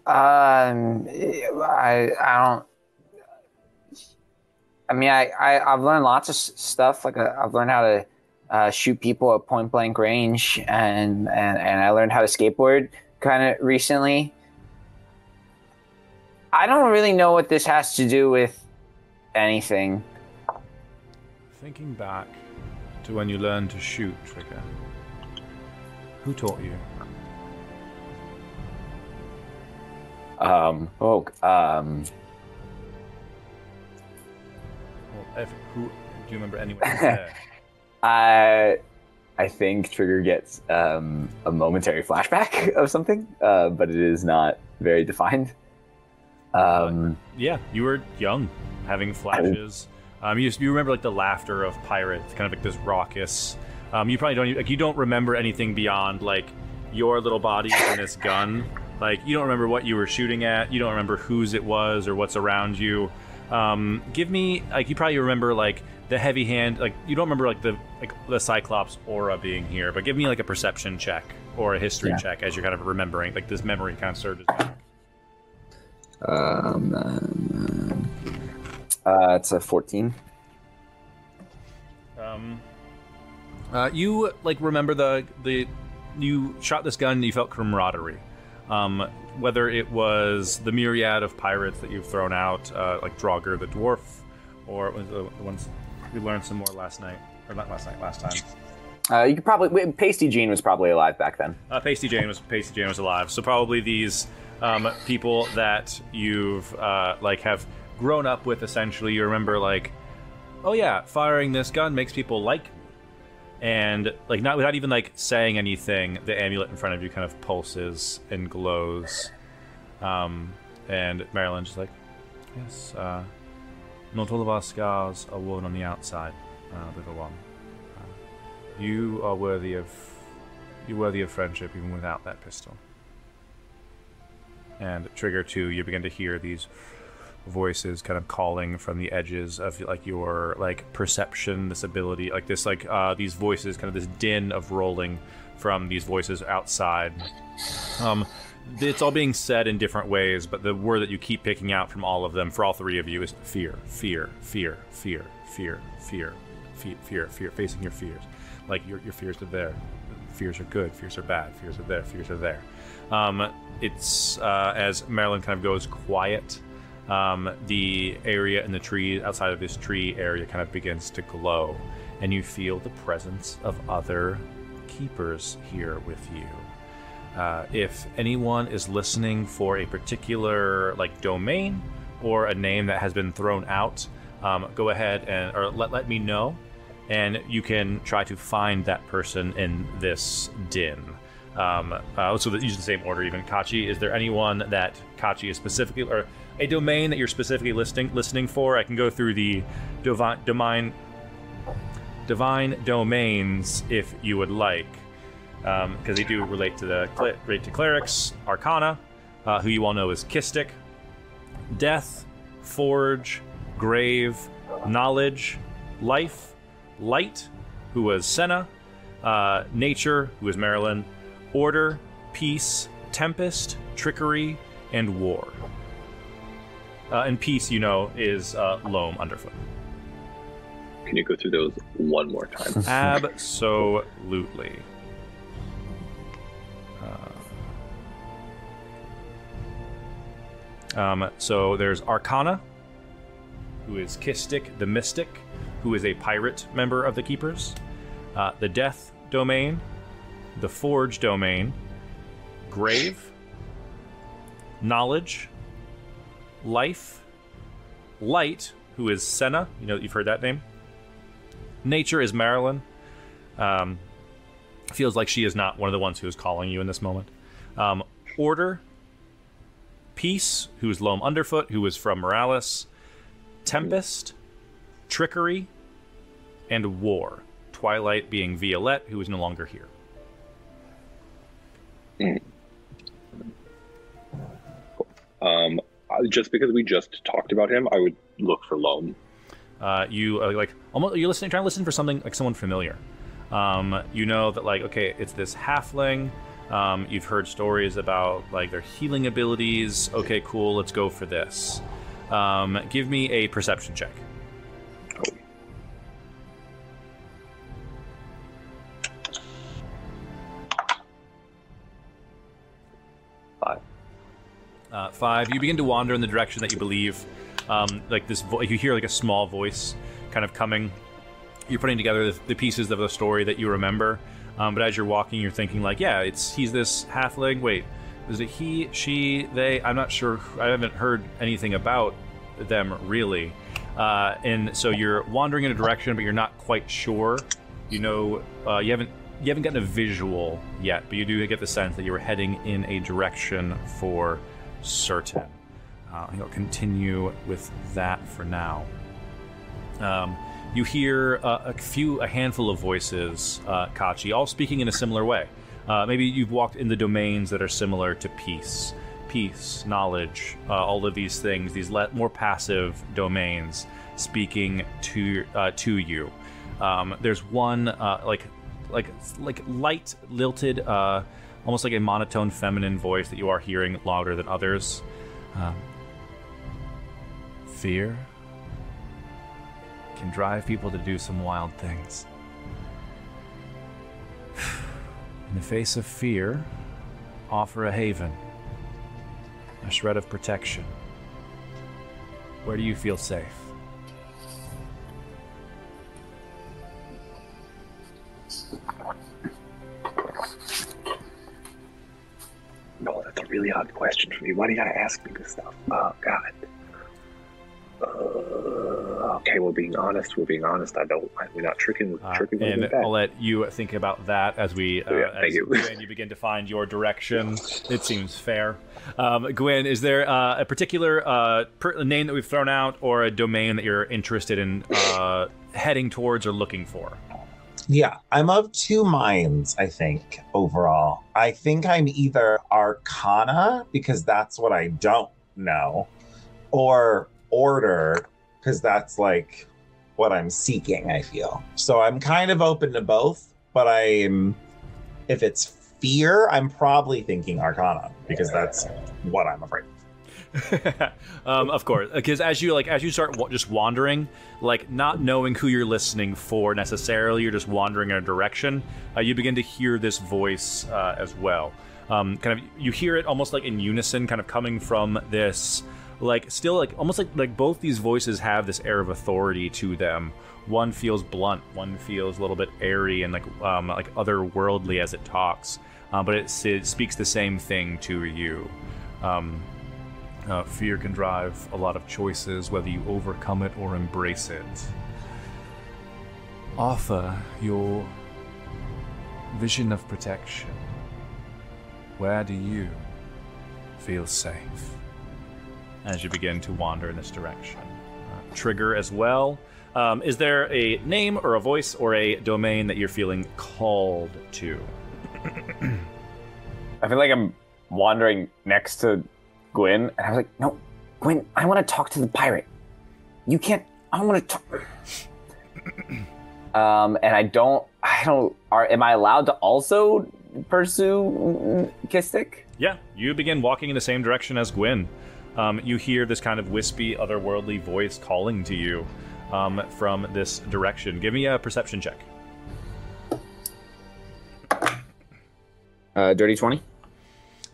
Um, I I don't. I mean, I, I I've learned lots of stuff. Like uh, I've learned how to uh, shoot people at point blank range, and and and I learned how to skateboard kind of recently. I don't really know what this has to do with anything. Thinking back to when you learned to shoot, Trigger, who taught you? Um. Oh. Um. Well, if, who do you remember anyone there? I I think Trigger gets um, a momentary flashback of something, uh, but it is not very defined. Um, Yeah, you were young, having flashes. Um, you, you remember like the laughter of pirates, kind of like this raucous. Um, you probably don't like you don't remember anything beyond like your little body and this gun. Like you don't remember what you were shooting at. You don't remember whose it was or what's around you. Um, give me like you probably remember like the heavy hand. Like you don't remember like the like the Cyclops aura being here, but give me like a perception check or a history Yeah. check as you're kind of remembering. Like this memory kind of surges back. um, um, uh, it's a fourteen. Um, uh, you like remember the the you shot this gun and you felt camaraderie. Um, whether it was the myriad of pirates that you've thrown out, uh, like Draugr the dwarf, or it was the, the ones we learned some more last night, or not last night, last time. Uh, you could probably Pasty Jean was probably alive back then. Uh, Pasty Jane was Pasty Jane was alive, so probably these um, people that you've uh, like have grown up with. Essentially, you remember like, oh yeah, firing this gun makes people like, me." and like not without even like saying anything, the amulet in front of you kind of pulses and glows, um, and Merrolyn's just like, yes, uh, not all of our scars are worn on the outside, uh, little one. Uh, you are worthy of you're worthy of friendship even without that pistol. And trigger two, you begin to hear these voices kind of calling from the edges of like your like perception, this ability, like this like uh, these voices, kind of this din of rolling from these voices outside. Um, it's all being said in different ways, but the word that you keep picking out from all of them, for all three of you, is fear, fear, fear, fear, fear, fear, fear, fear, fear, facing your fears. Like your your fears are there. Fears are good. Fears are bad. Fears are there. Fears are there. Um, it's uh, as Merrolyn kind of goes quiet. Um, the area in the tree outside of this tree area kind of begins to glow, and you feel the presence of other keepers here with you. Uh, if anyone is listening for a particular like domain or a name that has been thrown out, um, go ahead and or let let me know, and you can try to find that person in this din. Um, uh, so that use the same order. Even Kachi, is there anyone that Kachi is specifically or a domain that you're specifically listening for? I can go through the divine domain divine domains if you would like because they do relate to the relate to clerics, arcana, uh, who you all know is Kistic, death, forge, grave, knowledge, life, light, who was Senna, uh, nature, who is Merrolyn, order, peace, tempest, trickery, and war. Uh, and peace, you know, is uh, loam underfoot. Can you go through those one more time? Absolutely. Uh, um, so there's Arcana, who is Kistic the Mystic, who is a pirate member of the Keepers, uh, the Death Domain, the Forge Domain, Grave, Knowledge, Life, Light, who is Senna. You know you've heard that name. Nature is Merrolyn. Um, feels like she is not one of the ones who is calling you in this moment. Um, Order, Peace, who is Loam Underfoot, who is from Morales, Tempest, Trickery, and War. Twilight being Violette, who is no longer here. Just because we just talked about him, I would look for Loam. Uh, you uh, like almost you're listening, trying to listen for something like someone familiar. Um, you know that like okay, it's this halfling. Um, you've heard stories about like their healing abilities. Okay, cool. Let's go for this. Um, give me a perception check. Five. You begin to wander in the direction that you believe. Um, like this, you hear like a small voice kind of coming. You're putting together the, the pieces of the story that you remember. Um, but as you're walking, you're thinking like, yeah, it's he's this halfling. Wait, is it he, she, they? I'm not sure. I haven't heard anything about them really. Uh, and so you're wandering in a direction, but you're not quite sure. You know, uh, you haven't you haven't gotten a visual yet, but you do get the sense that you were heading in a direction for certain. Uh, I'll continue with that for now. Um, you hear uh, a few, a handful of voices, uh, Kachi, all speaking in a similar way. Uh, maybe you've walked in the domains that are similar to peace, peace, knowledge, uh, all of these things, these le- more passive domains speaking to uh, to you. Um, there's one uh, like like like light lilted, almost like a monotone feminine voice that you are hearing louder than others. Um, fear can drive people to do some wild things. In the face of fear, offer a haven, a shred of protection. Where do you feel safe? No, that's a really hard question for me. Why do you gotta ask me this stuff? Oh God. Uh, okay, we're being honest. We're being honest. I don't. We're not tricking. We're Uh, tricking. and. I'll let you think about that as we, uh, Oh, yeah, thank as you. Gwyn, you begin to find your direction. It seems fair. Um, Gwyn, is there uh, a particular uh, per- name that we've thrown out, or a domain that you're interested in uh, heading towards or looking for? Yeah, I'm of two minds, I think, overall. I think I'm either Arcana, because that's what I don't know, or Order, because that's like what I'm seeking, I feel. So I'm kind of open to both, but I'm, if it's fear, I'm probably thinking Arcana, because that's what I'm afraid of. Um, of course, because as you like, as you start just wandering, like not knowing who you're listening for necessarily, you're just wandering in a direction. Uh, you begin to hear this voice uh, as well. Um, kind of, you hear it almost like in unison, kind of coming from this, like still like almost like like both these voices have this air of authority to them. One feels blunt, one feels a little bit airy and like um, like otherworldly as it talks, uh, but it, it speaks the same thing to you. Um, uh, fear can drive a lot of choices, whether you overcome it or embrace it. Offer your vision of protection. Where do you feel safe? As you begin to wander in this direction. Uh, trigger as well. Um, is there a name or a voice or a domain that you're feeling called to? I feel like I'm wandering next to Gwyn, and I was like, "No, Gwyn, I want to talk to the pirate. You can't. I want to talk." um, and I don't. I don't. Are am I allowed to also pursue Kistic? Yeah, you begin walking in the same direction as Gwyn. Um, you hear this kind of wispy, otherworldly voice calling to you um, from this direction. Give me a perception check. Uh, dirty twenty.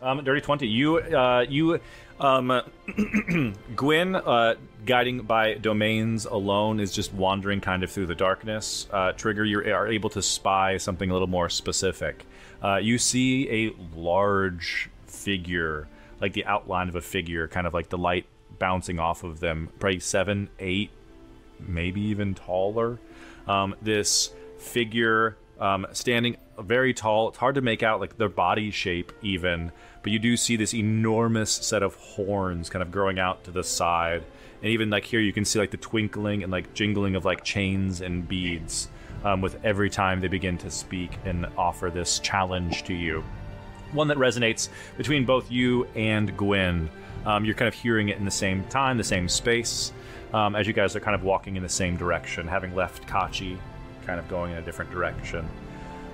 Um, dirty twenty. You, uh, you, um, Gwyn, uh, guiding by domains alone, is just wandering kind of through the darkness. Uh, Trigger, you are able to spy something a little more specific. Uh, you see a large figure, like the outline of a figure, kind of like the light bouncing off of them, probably seven, eight, maybe even taller. Um, this figure um, standing very tall. It's hard to make out like their body shape even, but you do see this enormous set of horns kind of growing out to the side, and even like here you can see like the twinkling and like jingling of like chains and beads um, with every time they begin to speak and offer this challenge to you. One that resonates between both you and Gwyn. Um, you're kind of hearing it in the same time, the same space, um, as you guys are kind of walking in the same direction, having left Kachi, kind of going in a different direction.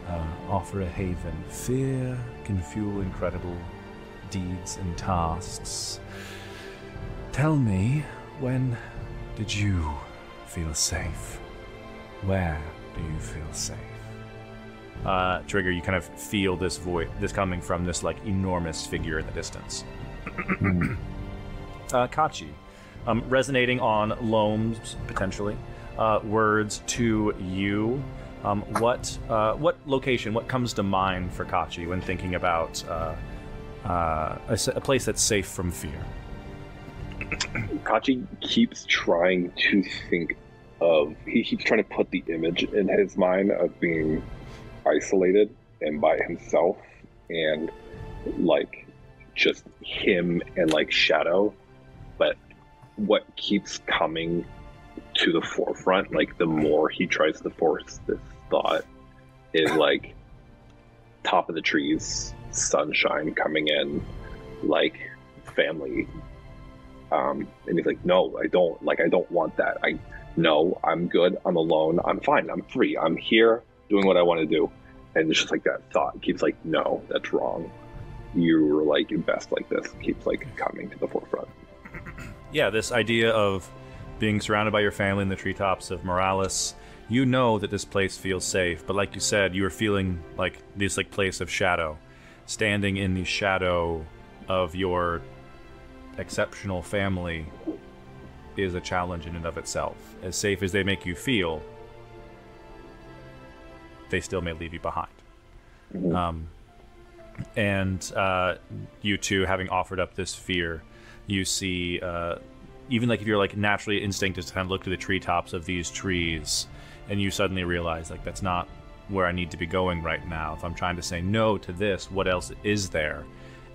Uh, offer a haven. Fear can fuel incredible deeds and tasks. Tell me, when did you feel safe? Where do you feel safe? Uh, Trigger, you kind of feel this voice, this coming from this like enormous figure in the distance. uh, Kachi, um, resonating on Loam's potentially uh, words to you. Um, what uh, what location? What comes to mind for Kachi when thinking about uh, uh, a, a place that's safe from fear? Kachi keeps trying to think of. He keeps trying to put the image in his mind of being isolated and by himself, and like just him and like Shadow. But what keeps coming to the forefront, like the more he tries to force this thought, is like top of the trees, sunshine coming in, like family um, and he's like, "No, I don't. Like, I don't want that. I no, I'm good. I'm alone. I'm fine. I'm free. I'm here doing what I want to do." And it's just like that thought keeps like, "No, that's wrong. You're like you best like this." Keeps like coming to the forefront. yeah, this idea of being surrounded by your family in the treetops of Morales. You know that this place feels safe, but like you said, you are feeling like this like place of shadow, standing in the shadow of your exceptional family is a challenge in and of itself. As safe as they make you feel, they still may leave you behind. Um, and uh, you two, having offered up this fear, you see, uh, even like if you're like naturally instinct is to kind of look to the treetops of these trees, and you suddenly realize like that's not where I need to be going right now. If I'm trying to say no to this, what else is there?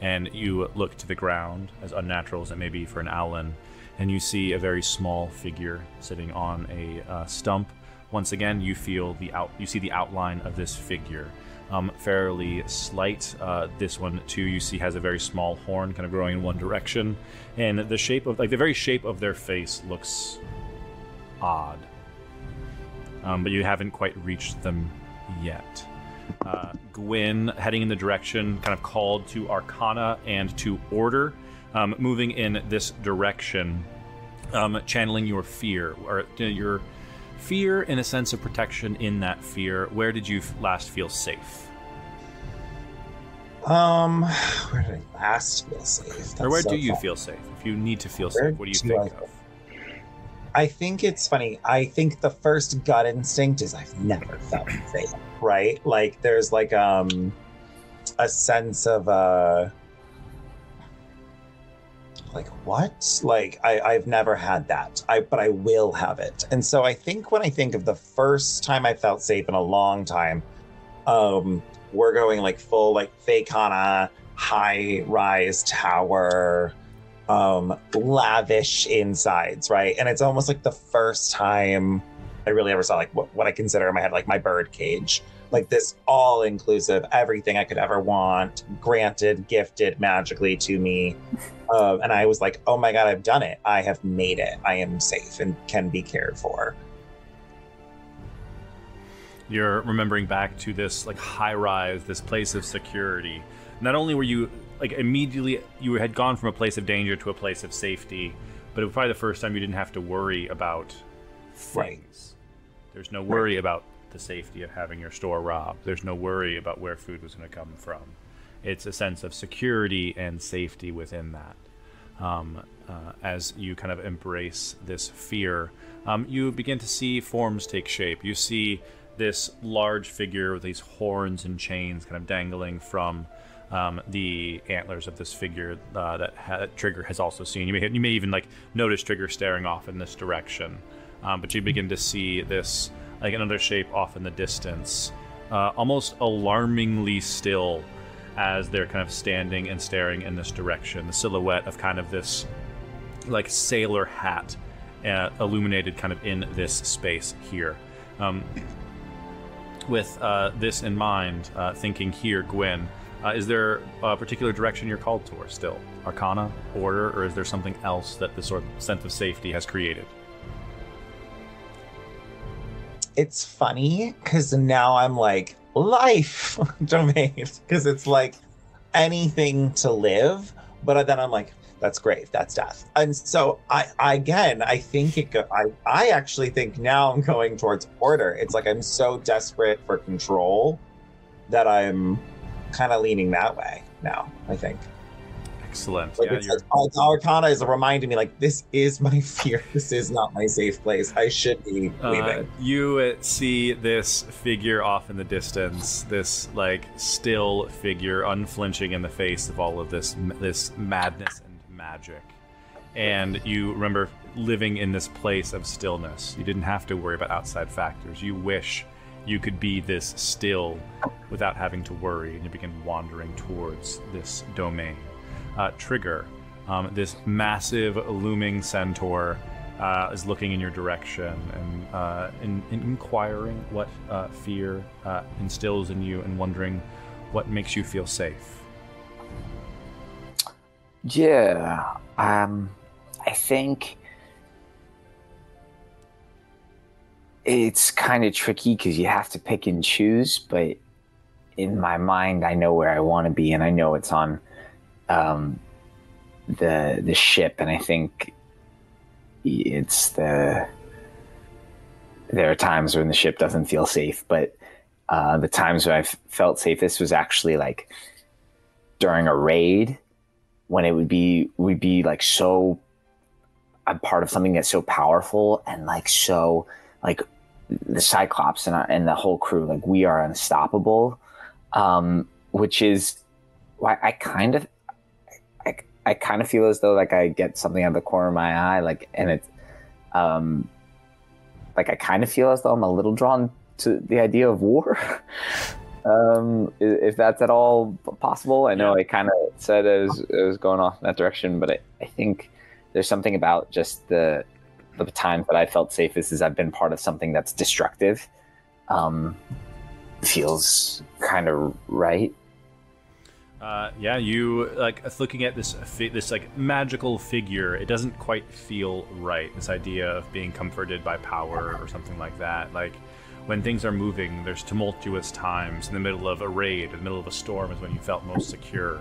And you look to the ground, as unnatural as it may be for an owlin, and you see a very small figure sitting on a uh, stump. Once again, you feel the out, you see the outline of this figure, um, fairly slight. Uh, this one too, you see, has a very small horn, kind of growing in one direction, and the shape of like the very shape of their face looks odd. Um, but you haven't quite reached them yet. Uh, Gwyn heading in the direction, kind of called to Arcana and to Order, um, moving in this direction, um, channeling your fear or your fear and a sense of protection in that fear. Where did you last feel safe? Um, where did I last feel safe? That's or where so do you fun. feel safe? If you need to feel Where safe, what do you do think I of? I think it's funny. I think the first gut instinct is I've never felt safe, right? Like there's like um a sense of uh like what? Like I, I've never had that. I but I will have it. And so I think when I think of the first time I felt safe in a long time, um, we're going like full like Fakana high rise tower um lavish insides right? And it's almost like the first time i really ever saw like what, what i consider in my head like my bird cage. Like this all inclusive everything i could ever want granted gifted magically to me. Um, and i was like oh my god i've done it. I have made it. I am safe and can be cared for. You're remembering back to this like high rise, this place of security. Not only were you like immediately you had gone from a place of danger to a place of safety, but it was probably the first time you didn't have to worry about things. Right. There's no worry about the safety of having your store robbed. There's no worry about where food was going to come from. it's a sense of security and safety within that. Um, uh, as you kind of embrace this fear, um, you begin to see forms take shape. You see this large figure with these horns and chains kind of dangling from um, the antlers of this figure uh, that ha- Trigger has also seen. You may you may even like notice Trigger staring off in this direction, um, but you begin to see this like another shape off in the distance, uh, almost alarmingly still, as they're kind of standing and staring in this direction. The silhouette of kind of this like sailor hat uh, illuminated kind of in this space here. Um, with uh, this in mind, uh, thinking here, Gwyn, uh, is there a particular direction you're called towards still? Arcana, order, or is there something else that this sort of sense of safety has created? It's funny because now I'm like life domain because it's like anything to live, but then I'm like that's grave, that's death, and so I, I again I think it go, I I actually think now I'm going towards order. It's like I'm so desperate for control that I'm kind of leaning that way now. I think. Excellent. Like yeah, it's like, uh, Arcana is reminding me, like this is my fear. This is not my safe place. I should be Uh, leaving. you uh, see this figure off in the distance, this like still figure, unflinching in the face of all of this this madness and magic. And you remember living in this place of stillness. You didn't have to worry about outside factors. You wish you could be this still without having to worry, and you begin wandering towards this domain. Uh, Trigger, um, this massive looming centaur, uh, is looking in your direction and uh, in, in inquiring what uh, fear uh, instills in you and wondering what makes you feel safe. Yeah. Um, I think it's kind of tricky because you have to pick and choose, but in my mind, I know where I want to be, and I know it's on um, the the ship, and I think it's the. There are times when the ship doesn't feel safe, but uh, the times when I've felt safest was actually like during a raid when it would be would be like so I'm part of something that's so powerful and like so like the Cyclops and, and the whole crew like we are unstoppable. Um which is why I kind of I, I kind of feel as though like I get something out of the corner of my eye like and it's um like I kind of feel as though I'm a little drawn to the idea of war. Um if that's at all possible. I know i kind of said it was, it was going off in that direction but I, I think there's something about just the the times that i felt safest is i've been part of something that's destructive um feels kind of right Uh, yeah, you like looking at this fi- this like magical figure. It doesn't quite feel right. This idea of being comforted by power or something like that. Like when things are moving, there's tumultuous times. In the middle of a raid, in the middle of a storm, is when you felt most secure,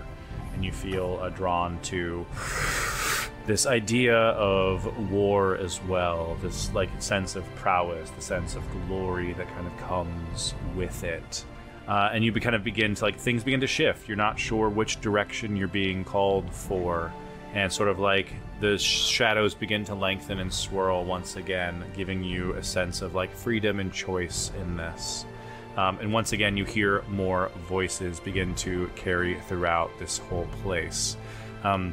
and you feel uh, drawn to this idea of war as well. This like sense of prowess, the sense of glory that kind of comes with it uh, and you kind of begin to like things begin to shift. You're not sure which direction you're being called for, and sort of like the shadows begin to lengthen and swirl once again, giving you a sense of like freedom and choice in this. Um, and once again, you hear more voices begin to carry throughout this whole place. Um,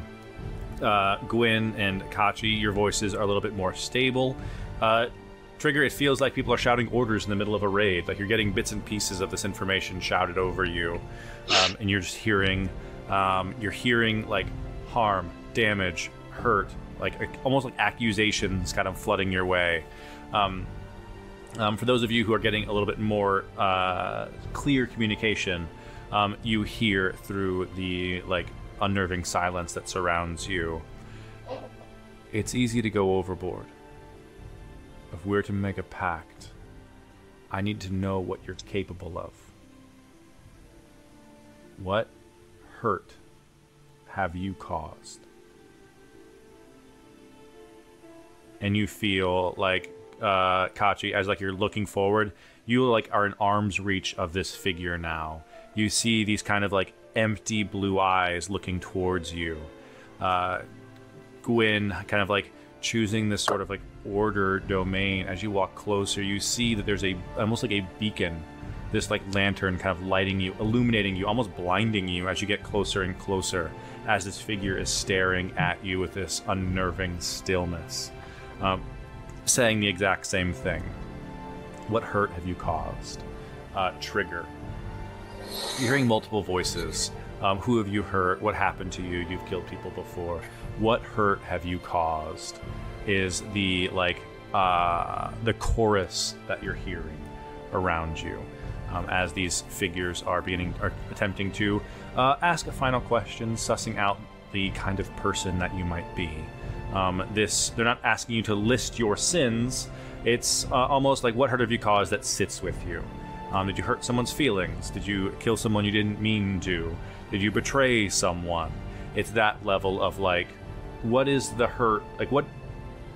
uh, Gwyn and Kachi, your voices are a little bit more stable. Uh, Trigger, it feels like people are shouting orders in the middle of a raid. Like you're getting bits and pieces of this information shouted over you, um, and you're just hearing, um, you're hearing like harm, damage, hurt, like almost like accusations kind of flooding your way. Um, um, for those of you who are getting a little bit more uh, clear communication, um, you hear through the like unnerving silence that surrounds you. It's easy to go overboard. If we're to make a pact, I need to know what you're capable of. What hurt have you caused? And you feel like uh, Kachi, as like you're looking forward, you like are in arm's reach of this figure now. You see these kind of like empty blue eyes looking towards you. Uh, Gwyn kind of like choosing this sort of like order domain. As you walk closer, you see that there's a almost like a beacon, this like lantern kind of lighting you, illuminating you, almost blinding you as you get closer and closer. As this figure is staring at you with this unnerving stillness, um, saying the exact same thing. What hurt have you caused? Uh, trigger. You're hearing multiple voices. Um, who have you hurt? What happened to you? You've killed people before. What hurt have you caused? Is the like uh, the chorus that you're hearing around you um, as these figures are beginning are attempting to uh, ask a final question, sussing out the kind of person that you might be. Um, this they're not asking you to list your sins. It's uh, almost like what hurt have you caused that sits with you. Um, did you hurt someone's feelings? Did you kill someone you didn't mean to? Did you betray someone? It's that level of like, what is the hurt? Like, what,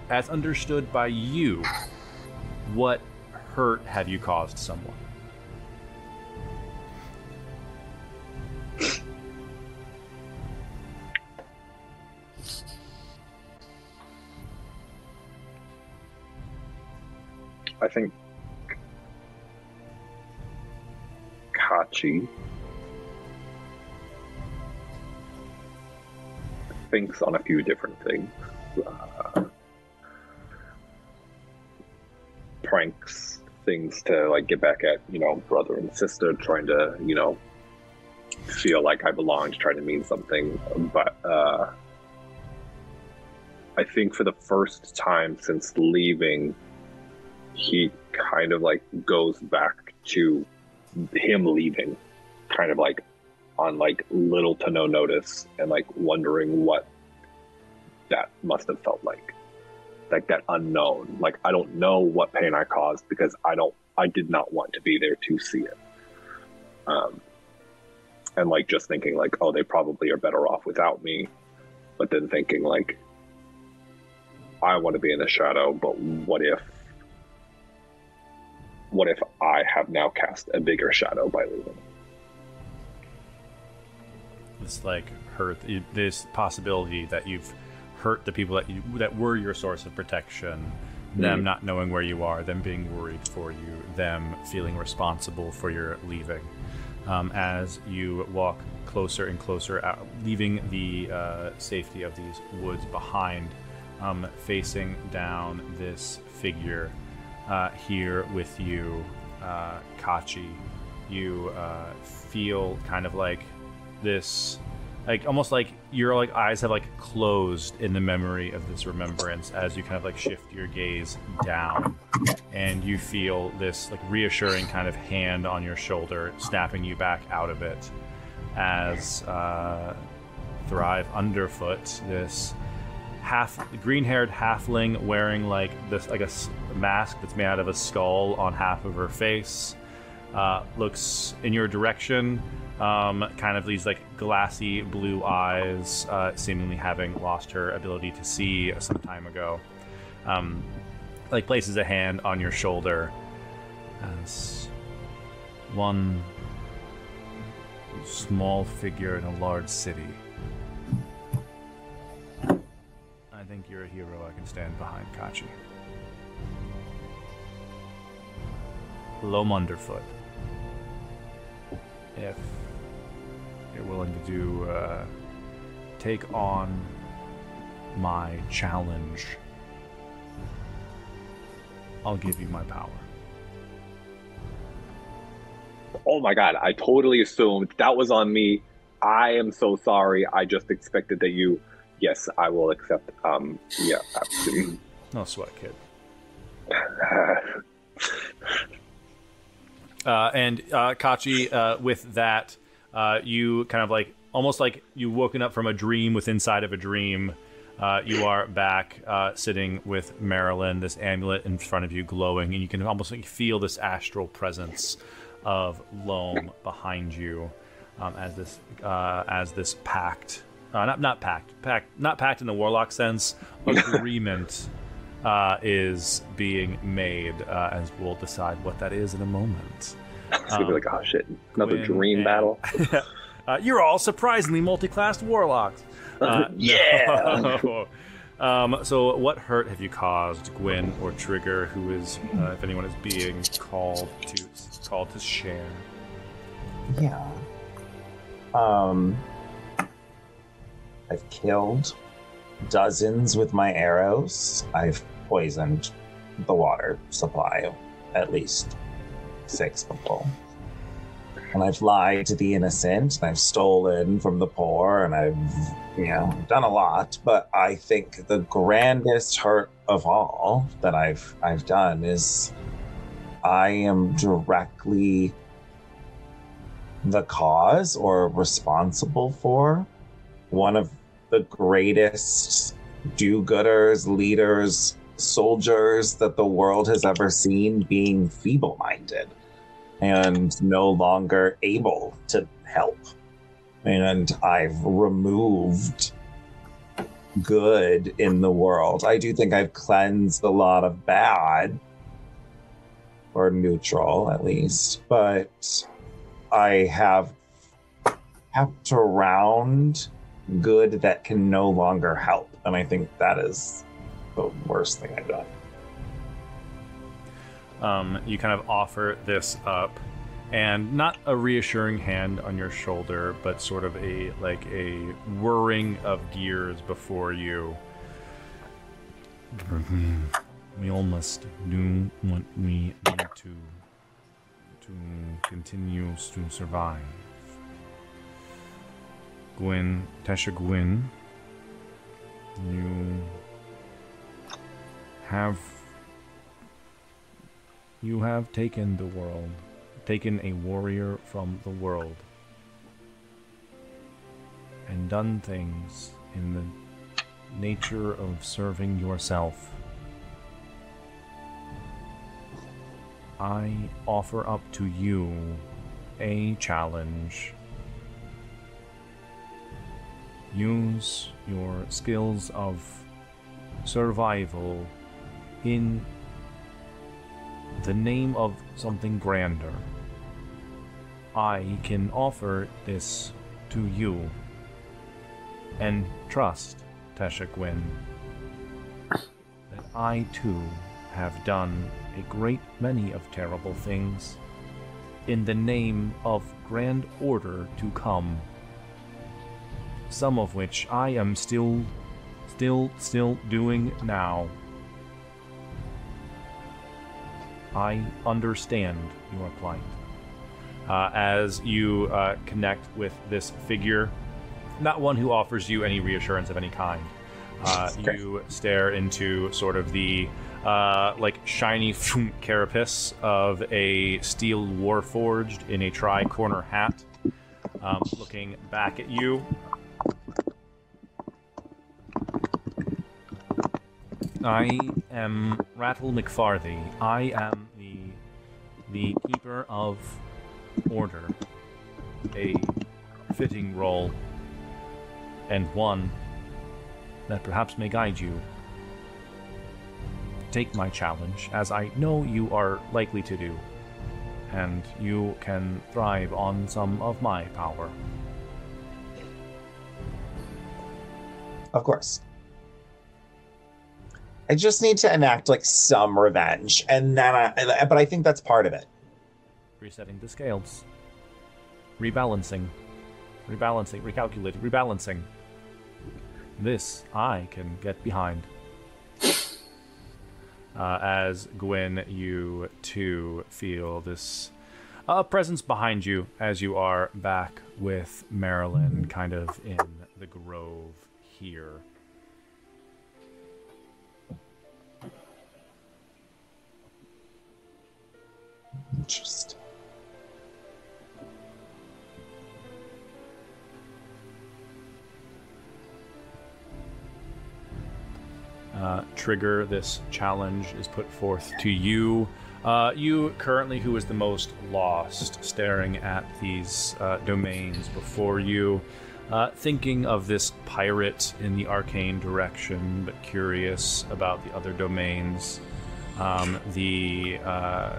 as understood by you, what hurt have you caused someone? I think Kachi thinks on a few different things. Uh, pranks, things to like get back at, you know, brother and sister, trying to, you know, feel like I belong, trying to mean something. But uh, I think for the first time since leaving, he kind of like goes back to him leaving, kind of like on like little to no notice and like wondering what that must have felt like. Like that unknown. Like I don't know what pain I caused because I don't I did not want to be there to see it. Um and like just thinking like, oh, they probably are better off without me. But then thinking like I want to be in the shadow, but what if what if I have now cast a bigger shadow by leaving? This like hurt. This possibility that you've hurt the people that you that were your source of protection. Them Mhm. not knowing where you are, them being worried for you, them feeling responsible for your leaving. Um, as you walk closer and closer out, leaving the uh, safety of these woods behind, um, facing down this figure uh, here with you, uh, Kachi. You uh, feel kind of like this, like almost like your like eyes have like closed in the memory of this remembrance as you kind of like shift your gaze down, and you feel this like reassuring kind of hand on your shoulder, snapping you back out of it, as uh, Thrive underfoot this half green-haired halfling wearing like this like a mask that's made out of a skull on half of her face uh, looks in your direction um, kind of these like glassy blue eyes uh, seemingly having lost her ability to see some time ago um, like places a hand on your shoulder as one small figure in a large city I think you're a hero I can stand behind, Kachi. Loam underfoot. If you're willing to do, uh, take on my challenge, I'll give you my power. Oh my god, I totally assumed that was on me. I am so sorry. I just expected that you yes, I will accept um yeah, absolutely. No sweat, kid. Uh, and uh, Kachi, uh, with that, uh, you kind of like almost like you've woken up from a dream with inside of a dream. Uh, you are back uh, sitting with Merrolyn, this amulet in front of you glowing, and you can almost like feel this astral presence of Loam behind you um, as this uh, as this pact, uh, not not pact, pact, not pact in the warlock sense, agreement uh, is being made, uh, as we'll decide what that is in a moment. It's gonna be like, oh shit, another Gwyn dream and- battle. Uh, you're all surprisingly multi-classed warlocks. Uh, Yeah. no. Um, so, what hurt have you caused, Gwyn or Trigger, who is, uh, if anyone is being called to called to share? Yeah. Um, I've killed dozens with my arrows. I've poisoned the water supply, at least six people. And I've lied to the innocent, and I've stolen from the poor, and I've, you know, done a lot. But I think the grandest hurt of all that I've I've done is I am directly the cause or responsible for one of the greatest do gooders, leaders, soldiers that the world has ever seen being feeble minded and no longer able to help. And I've removed good in the world. I do think I've cleansed a lot of bad, or neutral at least, but I have kept around good that can no longer help. And I think that is the worst thing I've done. Um, you kind of offer this up, and not a reassuring hand on your shoulder, but sort of a like a whirring of gears before you. We all must do what we need to to continue to survive. Gwyn, Tesha Gwyn, you have you have taken the world, taken a warrior from the world, and done things in the nature of serving yourself. I offer up to you a challenge. Use your skills of survival in the name of something grander. I can offer this to you. And trust, Tesha Gwyn, that I too have done a great many of terrible things in the name of grand order to come. Some of which I am still, still, still doing now. I understand your plight. Uh, as you uh, connect with this figure, not one who offers you any reassurance of any kind, uh, Great. you stare into sort of the uh, like shiny carapace of a steel warforged in a tri-corner hat, um, looking back at you. I am Rattle McFarthy. I am the the keeper of order. A fitting role, and one that perhaps may guide you. Take my challenge, as I know you are likely to do, and you can thrive on some of my power. Of course. I just need to enact like some revenge, and then I, but I think that's part of it. Resetting the scales. Rebalancing. Rebalancing. Recalculating. Rebalancing. This I can get behind. Uh, as Gwyn, you too feel this uh, presence behind you as you are back with Merrolyn, kind of in the grove here. Interesting. uh, trigger this challenge is put forth to you. Uh, you currently, who is the most lost, staring at these uh, domains before you, uh, thinking of this pirate in the arcane direction, but curious about the other domains. Um, the uh,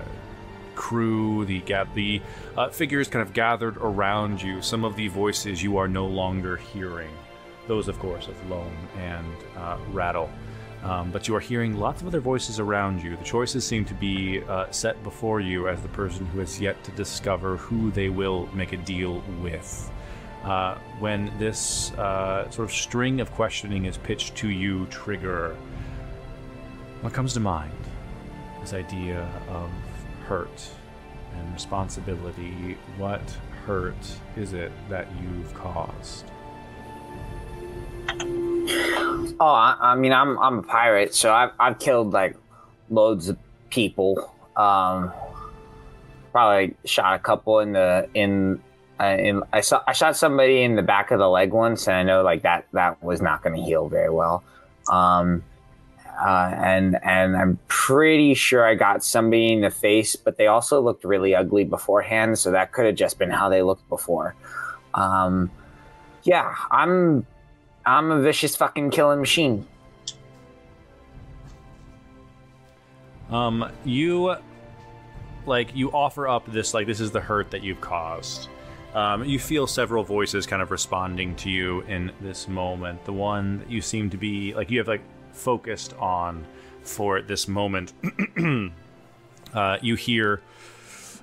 crew, the the uh, figures kind of gathered around you. Some of the voices you are no longer hearing. Those, of course, of Loam and uh, Rattle. Um, but you are hearing lots of other voices around you. The choices seem to be uh, set before you as the person who has yet to discover who they will make a deal with. Uh, when this uh, sort of string of questioning is pitched to you, Trigger, what comes to mind? This idea of hurt and responsibility. What hurt is it that you've caused? Oh, I, I mean, I'm I'm a pirate, so I've I've killed like loads of people. Um, probably shot a couple in the in. Uh, in I saw I shot somebody in the back of the leg once, and I know like that that was not going to heal very well. Um, uh, and and I'm pretty sure I got somebody in the face, but they also looked really ugly beforehand, so that could have just been how they looked before. Um, yeah, I'm I'm a vicious fucking killing machine. Um, you like you offer up this like this is the hurt that you've caused. Um, you feel several voices kind of responding to you in this moment. The one that you seem to be like you have like focused on for this moment. uh, you hear,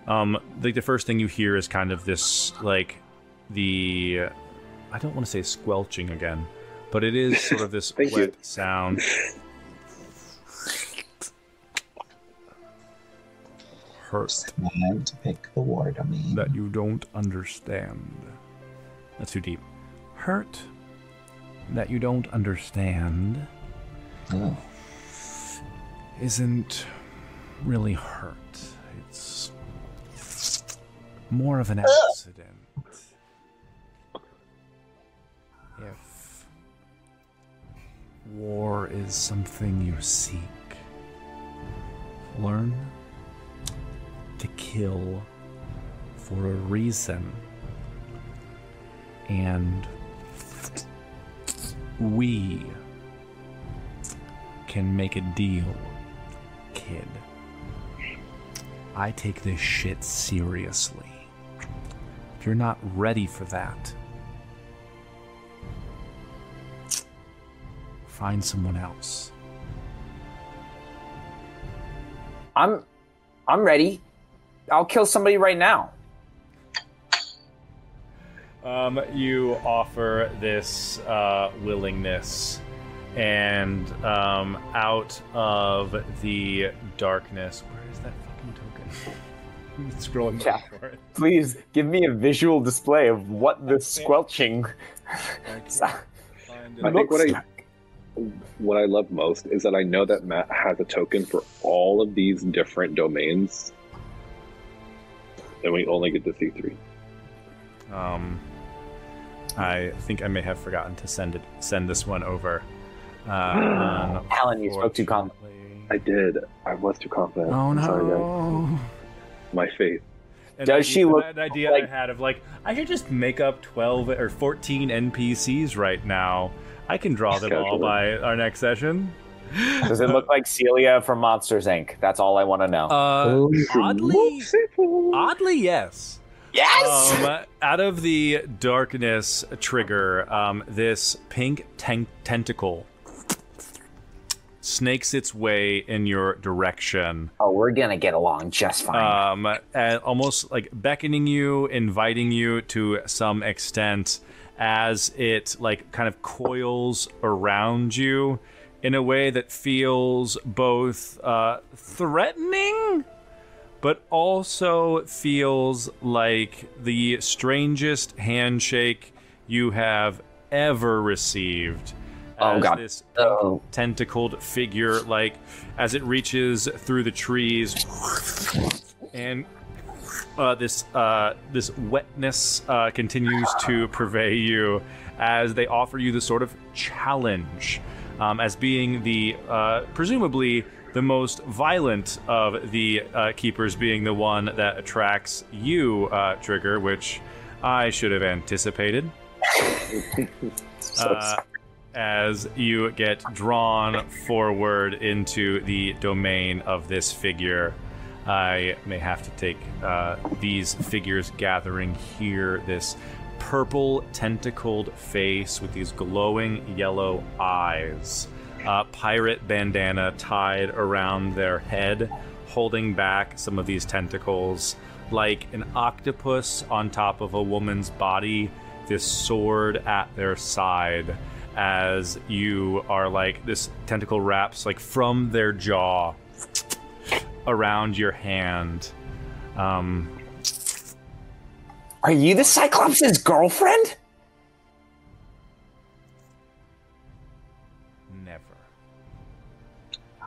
um, like the first thing you hear is kind of this like the I don't want to say squelching again, but it is sort of this wet you. sound. Hurt Time to pick the war domain. that you don't understand. That's too deep. Hurt that you don't understand Oh. isn't really hurt. It's more of an accident. If war is something you seek, learn to kill for a reason. And we can make a deal, kid. I take this shit seriously. If you're not ready for that, find someone else. I'm I'm ready. I'll kill somebody right now. Um, you offer this uh, willingness, and um, out of the darkness, where is that fucking token? I'm scrolling Yeah. for it. Please give me a visual display of what the squelching. I I think what I what I love most is that I know that Matt has a token for all of these different domains, and we only get to see three. Um, I think I may have forgotten to send it. Send this one over. Uh, Alan, you spoke too calm. I did. I was too confident. Oh I'm sorry, no! My faith. An Does idea- she look An idea like- I had of like I should just make up twelve or fourteen NPCs right now. I can draw them all by our next session. Does it look like Celia from Monsters Inc? That's all I want to know. Uh, oddly, oddly, yes. yes. Um, out of the darkness trigger, um, this pink ten- tentacle snakes its way in your direction. oh, we're gonna get along just fine. um, and almost like beckoning you, inviting you to some extent as it like kind of coils around you in a way that feels both uh, threatening but also feels like the strangest handshake you have ever received Oh, as God. this Oh. tentacled figure like as it reaches through the trees and uh, this uh, this wetness uh, continues to purvey you as they offer you the sort of challenge um, as being the uh, presumably the most violent of the uh, keepers being the one that attracts you uh, trigger which i should have anticipated So uh, as you get drawn forward into the domain of this figure. I may have to take uh, these figures gathering here. This purple tentacled face with these glowing yellow eyes, pirate bandana tied around their head, holding back some of these tentacles, like an octopus on top of a woman's body. This sword at their side as you are like this tentacle wraps like from their jaw around your hand. Um, Are you the Cyclops' girlfriend? never.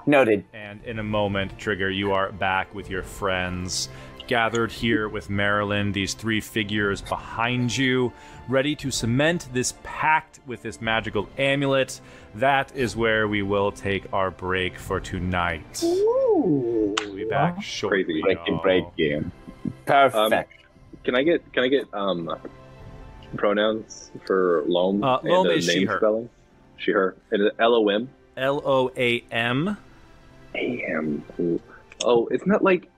Noted. And in a moment, Trigger, you are back with your friends, gathered here with Merrolyn, these three figures behind you, ready to cement this pact with this magical amulet. That is where we will take our break for tonight. We'll be back shortly. Crazy. Breaking y'all. break game. Perfect. Can I get can I get um pronouns for Loam Uh, and Loam the is she, name her. spelling? She her. And L O M. L O A M, A M. Oh, isn't that like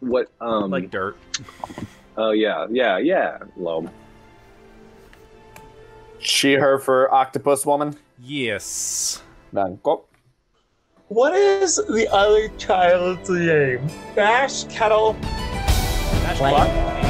what um like dirt. Oh yeah, yeah, yeah, Loam. She, her for octopus woman. Yes. Done. Go. What is the other child's name? Bash Kettle. That's Flame.